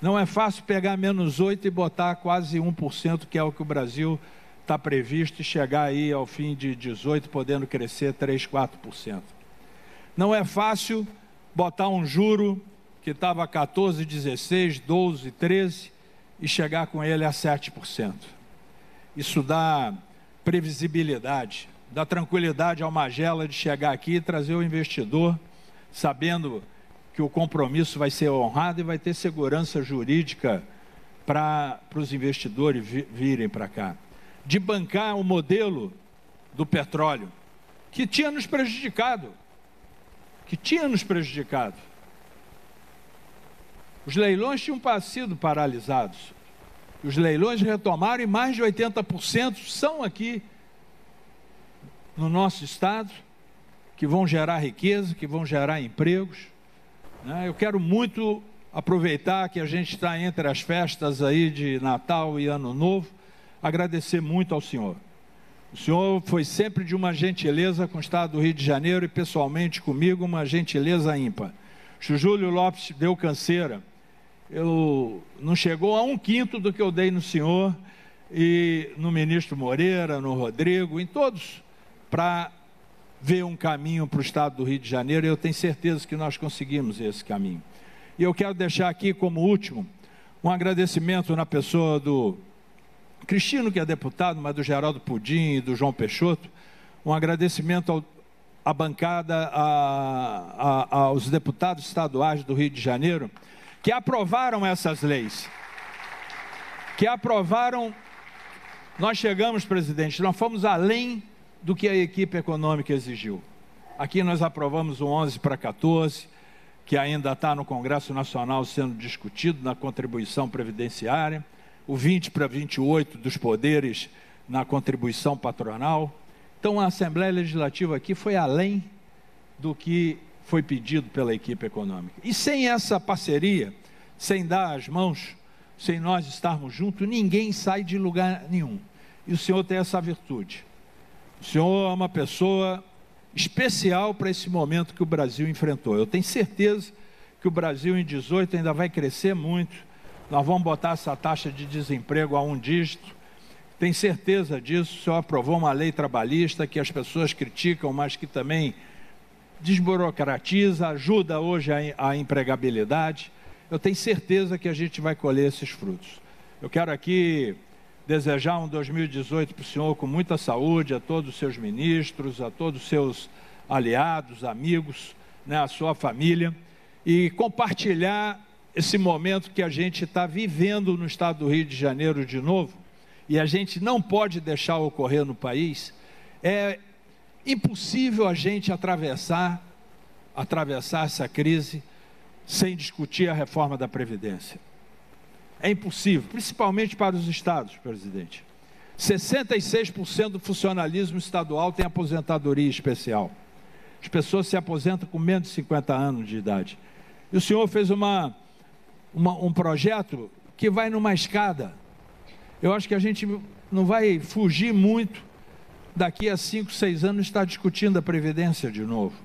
Speaker 7: Não é fácil pegar menos 8 e botar quase 1%, que é o que o Brasil está previsto chegar aí ao fim de 18, podendo crescer 3, 4%. Não é fácil botar um juro que estava 14, 16, 12, 13 e chegar com ele a 7%. Isso dá previsibilidade, dá tranquilidade ao Magela de chegar aqui e trazer o investidor, sabendo que o compromisso vai ser honrado e vai ter segurança jurídica para os investidores virem para cá de bancar o modelo do petróleo, que tinha nos prejudicado. Que tinha nos prejudicado. Os leilões tinham sido paralisados. Os leilões retomaram e mais de 80% são aqui no nosso estado, que vão gerar riqueza, que vão gerar empregos. Né? Eu quero muito aproveitar que a gente está entre as festas aí de Natal e Ano Novo agradecer muito ao Senhor. O senhor foi sempre de uma gentileza com o Estado do Rio de Janeiro e pessoalmente comigo uma gentileza ímpar. O Júlio Lopes deu canseira. Eu não chegou a um quinto do que eu dei no senhor e no ministro Moreira, no Rodrigo, em todos, para ver um caminho para o estado do Rio de Janeiro. Eu tenho certeza que nós conseguimos esse caminho. E eu quero deixar aqui como último um agradecimento na pessoa do Cristino, que é deputado, mas do Geraldo Pudim e do João Peixoto, um agradecimento ao, à bancada, a, a, aos deputados estaduais do Rio de Janeiro, que aprovaram essas leis. Que aprovaram. Nós chegamos, presidente, nós fomos além do que a equipe econômica exigiu. Aqui nós aprovamos o 11 para 14, que ainda está no Congresso Nacional sendo discutido na contribuição previdenciária o 20 para 28 dos poderes na contribuição patronal. Então a Assembleia Legislativa aqui foi além do que foi pedido pela equipe econômica. E sem essa parceria, sem dar as mãos, sem nós estarmos juntos, ninguém sai de lugar nenhum. E o senhor tem essa virtude. O senhor é uma pessoa especial para esse momento que o Brasil enfrentou. Eu tenho certeza que o Brasil em 18 ainda vai crescer muito nós vamos botar essa taxa de desemprego a um dígito. Tem certeza disso? O senhor aprovou uma lei trabalhista que as pessoas criticam, mas que também desburocratiza, ajuda hoje a, a empregabilidade. Eu tenho certeza que a gente vai colher esses frutos. Eu quero aqui desejar um 2018 para o senhor com muita saúde, a todos os seus ministros, a todos os seus aliados, amigos, né, a sua família, e compartilhar esse momento que a gente está vivendo no estado do Rio de Janeiro de novo, e a gente não pode deixar ocorrer no país, é impossível a gente atravessar, atravessar essa crise sem discutir a reforma da Previdência. É impossível, principalmente para os estados, presidente. 66% do funcionalismo estadual tem aposentadoria especial. As pessoas se aposentam com menos de 50 anos de idade. E o senhor fez uma uma, um projeto que vai numa escada. Eu acho que a gente não vai fugir muito daqui a cinco, seis anos estar discutindo a Previdência de novo.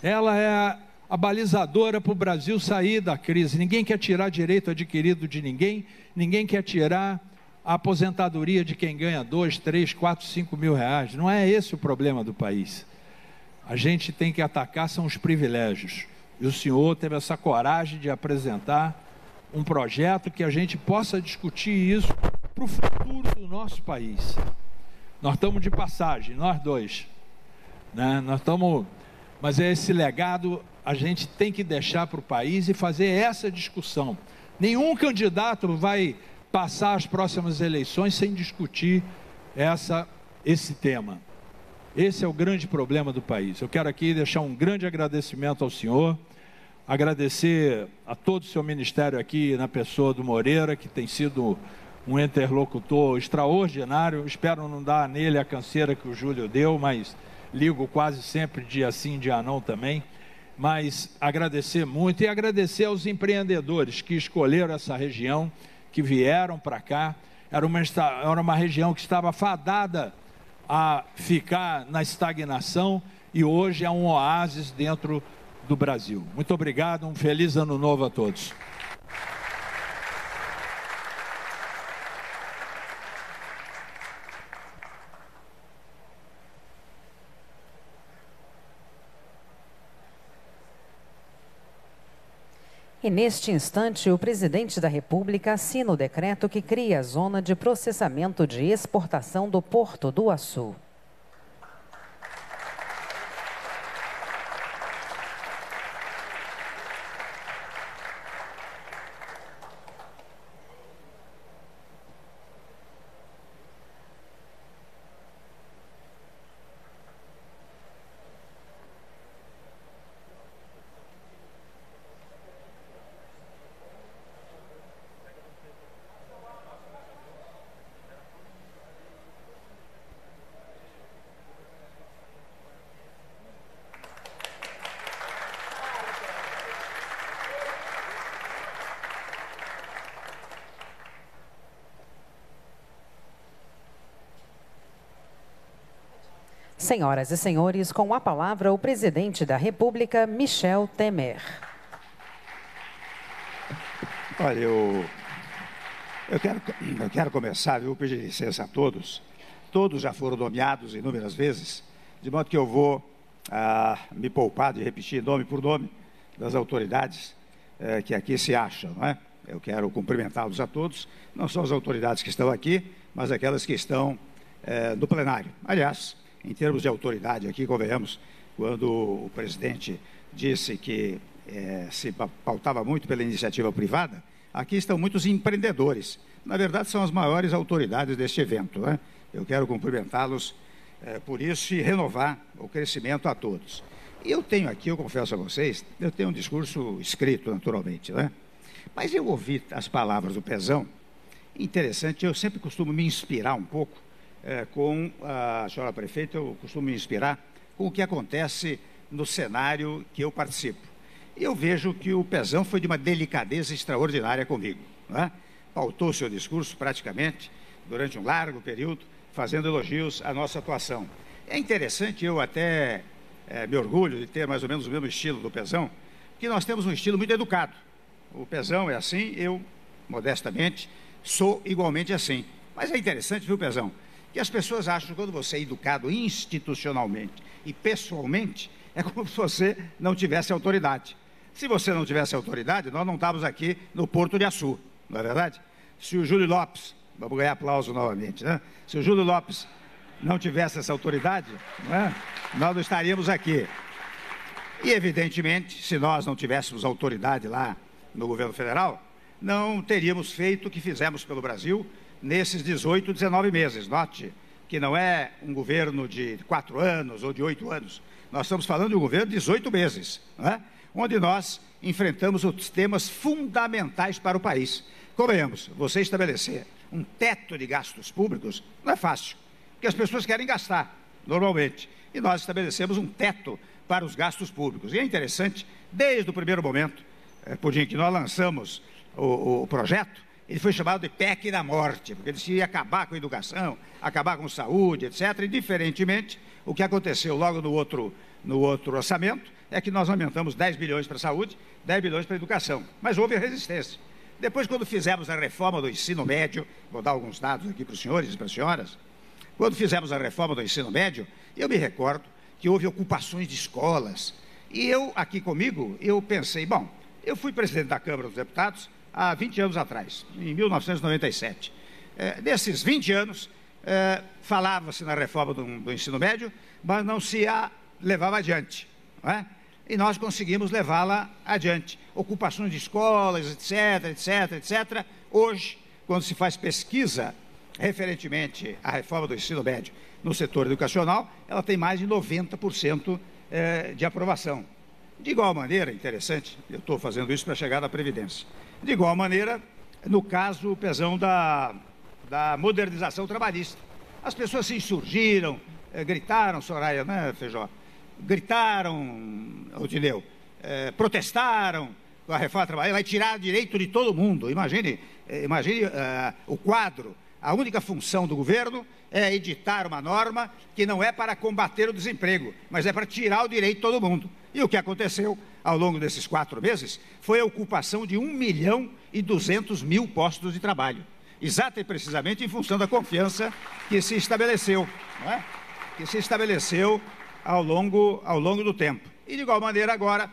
Speaker 7: Ela é a, a balizadora para o Brasil sair da crise. Ninguém quer tirar direito adquirido de ninguém, ninguém quer tirar a aposentadoria de quem ganha dois, três, quatro, cinco mil reais. Não é esse o problema do país. A gente tem que atacar são os privilégios. E o senhor teve essa coragem de apresentar um projeto que a gente possa discutir isso para o futuro do nosso país. Nós estamos de passagem, nós dois. Né? Nós estamos. Mas é esse legado a gente tem que deixar para o país e fazer essa discussão. Nenhum candidato vai passar as próximas eleições sem discutir essa, esse tema. Esse é o grande problema do país. Eu quero aqui deixar um grande agradecimento ao senhor, agradecer a todo o seu ministério aqui, na pessoa do Moreira, que tem sido um interlocutor extraordinário. Espero não dar nele a canseira que o Júlio deu, mas ligo quase sempre dia sim, dia não também. Mas agradecer muito e agradecer aos empreendedores que escolheram essa região, que vieram para cá. Era uma, era uma região que estava fadada a ficar na estagnação e hoje é um oásis dentro do Brasil. Muito obrigado, um feliz ano novo a todos.
Speaker 2: E neste instante, o presidente da República assina o decreto que cria a zona de processamento de exportação do Porto do Açu. Senhoras e senhores, com a palavra o presidente da República, Michel Temer.
Speaker 8: Olha, eu, eu, quero, eu quero começar, eu pedir licença a todos. Todos já foram nomeados inúmeras vezes, de modo que eu vou ah, me poupar de repetir nome por nome das autoridades eh, que aqui se acham, não é? Eu quero cumprimentá-los a todos, não só as autoridades que estão aqui, mas aquelas que estão eh, no plenário. Aliás, em termos de autoridade aqui, convenhamos, quando o presidente disse que eh, se pautava muito pela iniciativa privada, aqui estão muitos empreendedores. Na verdade, são as maiores autoridades deste evento. Né? Eu quero cumprimentá-los eh, por isso e renovar o crescimento a todos. E eu tenho aqui, eu confesso a vocês, eu tenho um discurso escrito, naturalmente, né? Mas eu ouvi as palavras do Pezão, interessante, eu sempre costumo me inspirar um pouco é, com a senhora prefeita, eu costumo me inspirar com o que acontece no cenário que eu participo. E eu vejo que o Pezão foi de uma delicadeza extraordinária comigo. Né? Pautou seu discurso praticamente durante um largo período, fazendo elogios à nossa atuação. É interessante, eu até é, me orgulho de ter mais ou menos o mesmo estilo do Pezão, que nós temos um estilo muito educado. O Pezão é assim, eu, modestamente, sou igualmente assim. Mas é interessante, viu, Pezão, que as pessoas acham que quando você é educado institucionalmente e pessoalmente, é como se você não tivesse autoridade. Se você não tivesse autoridade, nós não estávamos aqui no Porto de Açu, não é verdade? Se o Júlio Lopes, vamos ganhar aplauso novamente, né? Se o Júlio Lopes não tivesse essa autoridade, né, nós não estaríamos aqui. E, evidentemente, se nós não tivéssemos autoridade lá no governo federal, não teríamos feito o que fizemos pelo Brasil nesses 18, 19 meses. Note que não é um governo de quatro anos ou de oito anos. Nós estamos falando de um governo de 18 meses, é? onde nós enfrentamos os temas fundamentais para o país. Convenhamos, você estabelecer um teto de gastos públicos não é fácil que as pessoas querem gastar, normalmente. E nós estabelecemos um teto para os gastos públicos. E é interessante, desde o primeiro momento, é, Pudim, que nós lançamos o, o, projeto, ele foi chamado de PEC da morte, porque ele ia acabar com a educação, acabar com saúde, etc. E, diferentemente, o que aconteceu logo no outro, no outro orçamento é que nós aumentamos 10 bilhões para a saúde, 10 bilhões para a educação. Mas houve resistência. Depois, quando fizemos a reforma do ensino médio, vou dar alguns dados aqui para os senhores e para as senhoras, quando fizemos a reforma do ensino médio, eu me recordo que houve ocupações de escolas. E eu, aqui comigo, eu pensei, bom, eu fui presidente da Câmara dos Deputados há 20 anos atrás, em 1997. É, nesses 20 anos, é, falava-se na reforma do, do, ensino médio, mas não se a levava adiante. É? E nós conseguimos levá-la adiante. Ocupações de escolas, etc, etc, etc. Hoje, quando se faz pesquisa referentemente à reforma do ensino médio no setor educacional, ela tem mais de 90% eh, de aprovação. De igual maneira, interessante, eu estou fazendo isso para chegar na Previdência. De igual maneira, no caso, pesão da, da modernização trabalhista. As pessoas se insurgiram, eh, gritaram, Soraya, né, Feijó? Gritaram, Odileu, eh, protestaram com a reforma trabalhista, vai tirar direito de todo mundo. Imagine, imagine o quadro a única função do governo é editar uma norma que não é para combater o desemprego, mas é para tirar o direito de todo mundo. E o que aconteceu ao longo desses quatro meses foi a ocupação de 1 milhão e 200 mil postos de trabalho. Exata e precisamente em função da confiança que se estabeleceu, é? que se estabeleceu ao longo, ao longo do tempo. E de igual maneira agora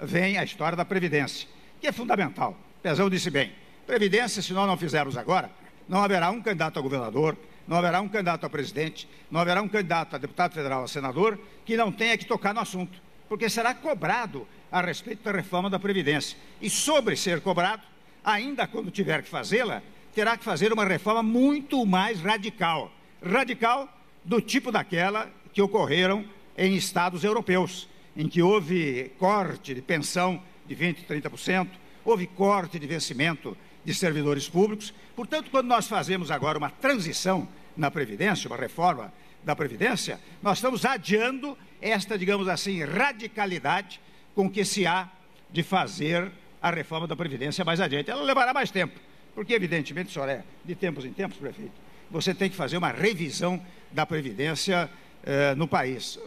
Speaker 8: vem a história da Previdência, que é fundamental. Pezão disse bem, Previdência, se nós não fizermos agora, não haverá um candidato a governador, não haverá um candidato a presidente, não haverá um candidato a deputado federal, a senador, que não tenha que tocar no assunto, porque será cobrado a respeito da reforma da Previdência. E sobre ser cobrado, ainda quando tiver que fazê-la, terá que fazer uma reforma muito mais radical. Radical do tipo daquela que ocorreram em estados europeus, em que houve corte de pensão de 20%, 30%, houve corte de vencimento de servidores públicos. Portanto, quando nós fazemos agora uma transição na Previdência, uma reforma da Previdência, nós estamos adiando esta, digamos assim, radicalidade com que se há de fazer a reforma da Previdência mais adiante. Ela levará mais tempo, porque, evidentemente, senhor é, de tempos em tempos, prefeito, você tem que fazer uma revisão da Previdência eh, no país.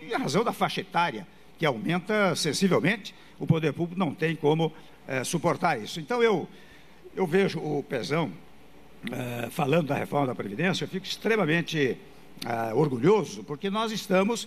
Speaker 8: Em razão da faixa etária, que aumenta sensivelmente, o poder público não tem como eh, suportar isso. Então, eu, eu vejo o Pezão eh, falando da reforma da Previdência, eu fico extremamente orgulhoso, porque nós estamos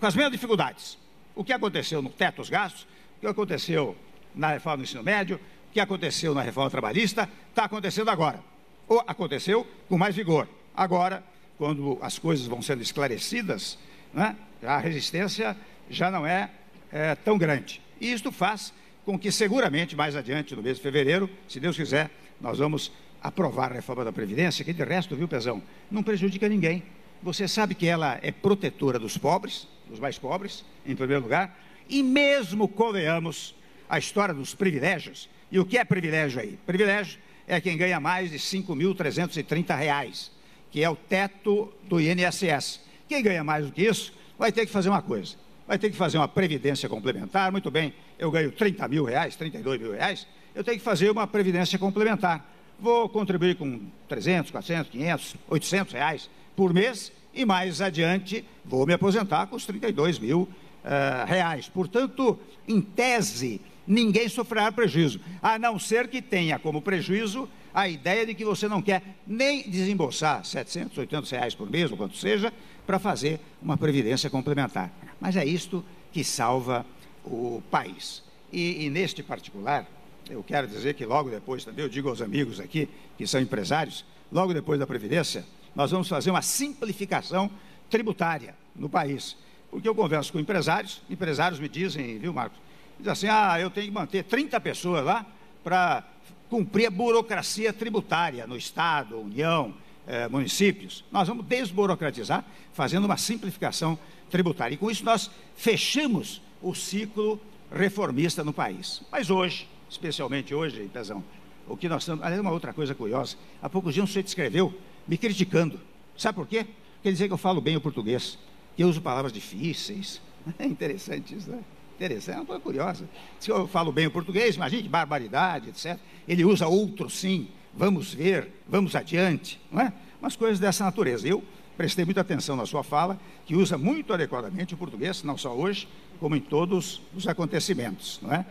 Speaker 8: com as mesmas dificuldades. O que aconteceu no teto dos gastos, o que aconteceu na reforma do ensino médio, o que aconteceu na reforma trabalhista, está acontecendo agora. Ou aconteceu com mais vigor. Agora, quando as coisas vão sendo esclarecidas, né, a resistência já não é, é tão grande. E isto faz com que, seguramente, mais adiante, no mês de fevereiro, se Deus quiser, nós vamos aprovar a reforma da Previdência, que de resto, viu, Pezão, não prejudica ninguém. Você sabe que ela é protetora dos pobres, dos mais pobres, em primeiro lugar, e mesmo convenhamos a história dos privilégios. E o que é privilégio aí? Privilégio é quem ganha mais de R$ 5.330, que é o teto do INSS. Quem ganha mais do que isso vai ter que fazer uma coisa. Vai ter que fazer uma previdência complementar. Muito bem, eu ganho 30 mil reais, 32 mil reais, eu tenho que fazer uma previdência complementar. Vou contribuir com 300, 400, 500, 800 reais por mês e mais adiante vou me aposentar com os 32 mil uh, reais. Portanto, em tese, ninguém sofrerá prejuízo, a não ser que tenha como prejuízo a ideia de que você não quer nem desembolsar 700, 800 reais por mês, ou quanto seja, para fazer uma previdência complementar. Mas é isto que salva o país. E, e, neste particular, eu quero dizer que logo depois também, eu digo aos amigos aqui, que são empresários, logo depois da Previdência, nós vamos fazer uma simplificação tributária no país. Porque eu converso com empresários, empresários me dizem, viu, Marcos? Dizem assim: ah, eu tenho que manter 30 pessoas lá para cumprir a burocracia tributária no Estado, União, eh, municípios. Nós vamos desburocratizar, fazendo uma simplificação tributária. E com isso nós fechamos o ciclo reformista no país. Mas hoje, especialmente hoje, Pezão, o que nós estamos. Aliás, uma outra coisa curiosa. Há poucos dias um sujeito escreveu me criticando. Sabe por quê? Quer dizer que eu falo bem o português, que eu uso palavras difíceis. (laughs) É interessante isso, né? Interessante, é uma coisa curiosa. Se eu falo bem o português, imagine barbaridade, etc. Ele usa outro sim, vamos ver, vamos adiante, não é? Umas coisas dessa natureza. Eu prestei muita atenção na sua fala, que usa muito adequadamente o português, não só hoje, como em todos os acontecimentos, não é?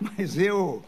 Speaker 8: Mas eu,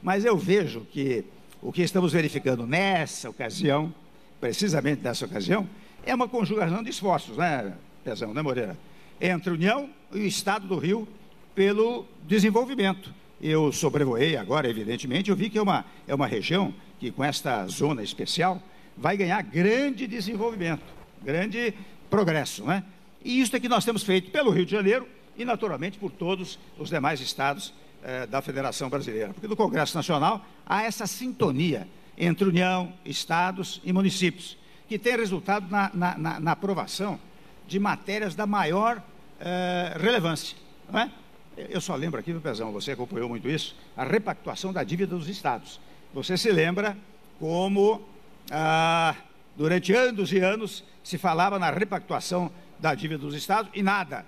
Speaker 8: mas eu vejo que o que estamos verificando nessa ocasião, precisamente nessa ocasião, é uma conjugação de esforços, né, Pezão, né, Moreira? Entre a União e o Estado do Rio pelo desenvolvimento. Eu sobrevoei agora, evidentemente, eu vi que é uma, é uma região que, com esta zona especial, vai ganhar grande desenvolvimento, grande progresso. Né? E isso é que nós temos feito pelo Rio de Janeiro e, naturalmente, por todos os demais estados eh, da Federação Brasileira. Porque no Congresso Nacional há essa sintonia entre União, estados e municípios, que tem resultado na, na, na, na aprovação de matérias da maior eh, relevância. Não é? Eu só lembro aqui, meu Pezão, você acompanhou muito isso, a repactuação da dívida dos estados. Você se lembra como, ah, durante anos e anos, se falava na repactuação da dívida dos estados e nada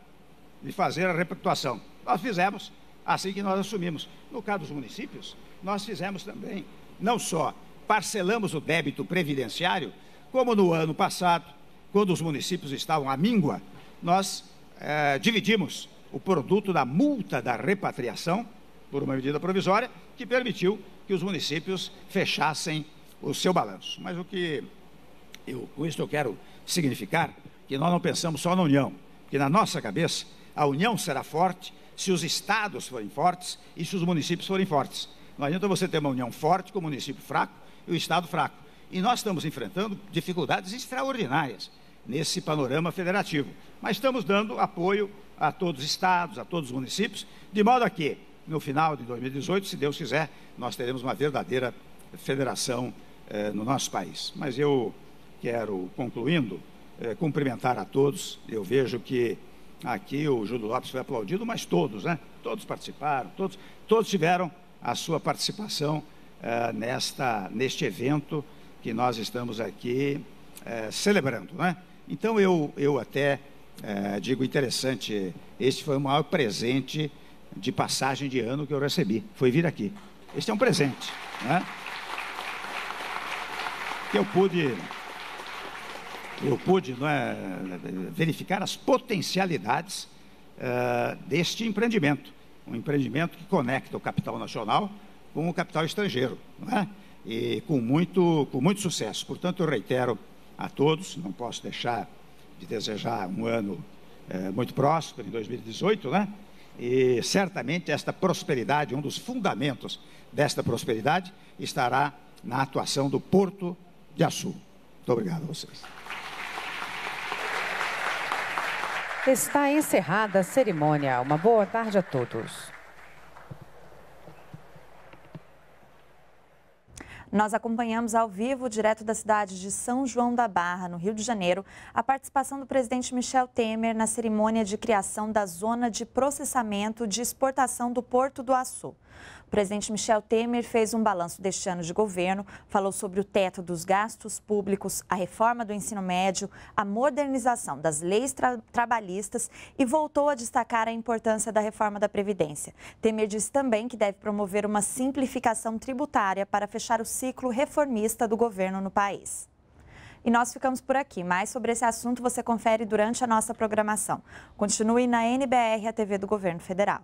Speaker 8: de fazer a repactuação. Nós fizemos assim que nós assumimos. No caso dos municípios, nós fizemos também, não só parcelamos o débito previdenciário, como no ano passado, quando os municípios estavam à míngua, nós eh, dividimos o produto da multa da repatriação, por uma medida provisória, que permitiu que os municípios fechassem o seu balanço. Mas o que eu, com isso eu quero significar que nós não pensamos só na União, que na nossa cabeça a União será forte se os estados forem fortes e se os municípios forem fortes. Não adianta você ter uma União forte com o município fraco e o Estado fraco. E nós estamos enfrentando dificuldades extraordinárias nesse panorama federativo. Mas estamos dando apoio a todos os estados, a todos os municípios, de modo a que, no final de 2018, se Deus quiser, nós teremos uma verdadeira federação eh, no nosso país. Mas eu quero, concluindo, eh, cumprimentar a todos. Eu vejo que aqui o Júlio Lopes foi aplaudido, mas todos, né? Todos participaram, todos, todos tiveram a sua participação eh, nesta, neste evento que nós estamos aqui eh, celebrando, né? Então eu, eu até é, digo interessante, este foi o maior presente de passagem de ano que eu recebi, foi vir aqui. Este é um presente, né? Que eu pude, eu pude é, verificar as potencialidades uh, deste empreendimento. Um empreendimento que conecta o capital nacional com o capital estrangeiro, é? e com muito, com muito sucesso. Portanto, eu reitero a todos, não posso deixar de desejar um ano é, muito próspero em 2018, né? E certamente esta prosperidade, um dos fundamentos desta prosperidade, estará na atuação do Porto de Açu. Muito obrigado a vocês.
Speaker 2: Está encerrada a cerimônia. Uma boa tarde a todos.
Speaker 1: Nós acompanhamos ao vivo, direto da cidade de São João da Barra, no Rio de Janeiro, a participação do presidente Michel Temer na cerimônia de criação da zona de processamento de exportação do Porto do Açu. O presidente Michel Temer fez um balanço deste ano de governo, falou sobre o teto dos gastos públicos, a reforma do ensino médio, a modernização das leis tra trabalhistas e voltou a destacar a importância da reforma da Previdência. Temer disse também que deve promover uma simplificação tributária para fechar o ciclo reformista do governo no país. E nós ficamos por aqui. Mais sobre esse assunto você confere durante a nossa programação. Continue na NBR, a TV do Governo Federal.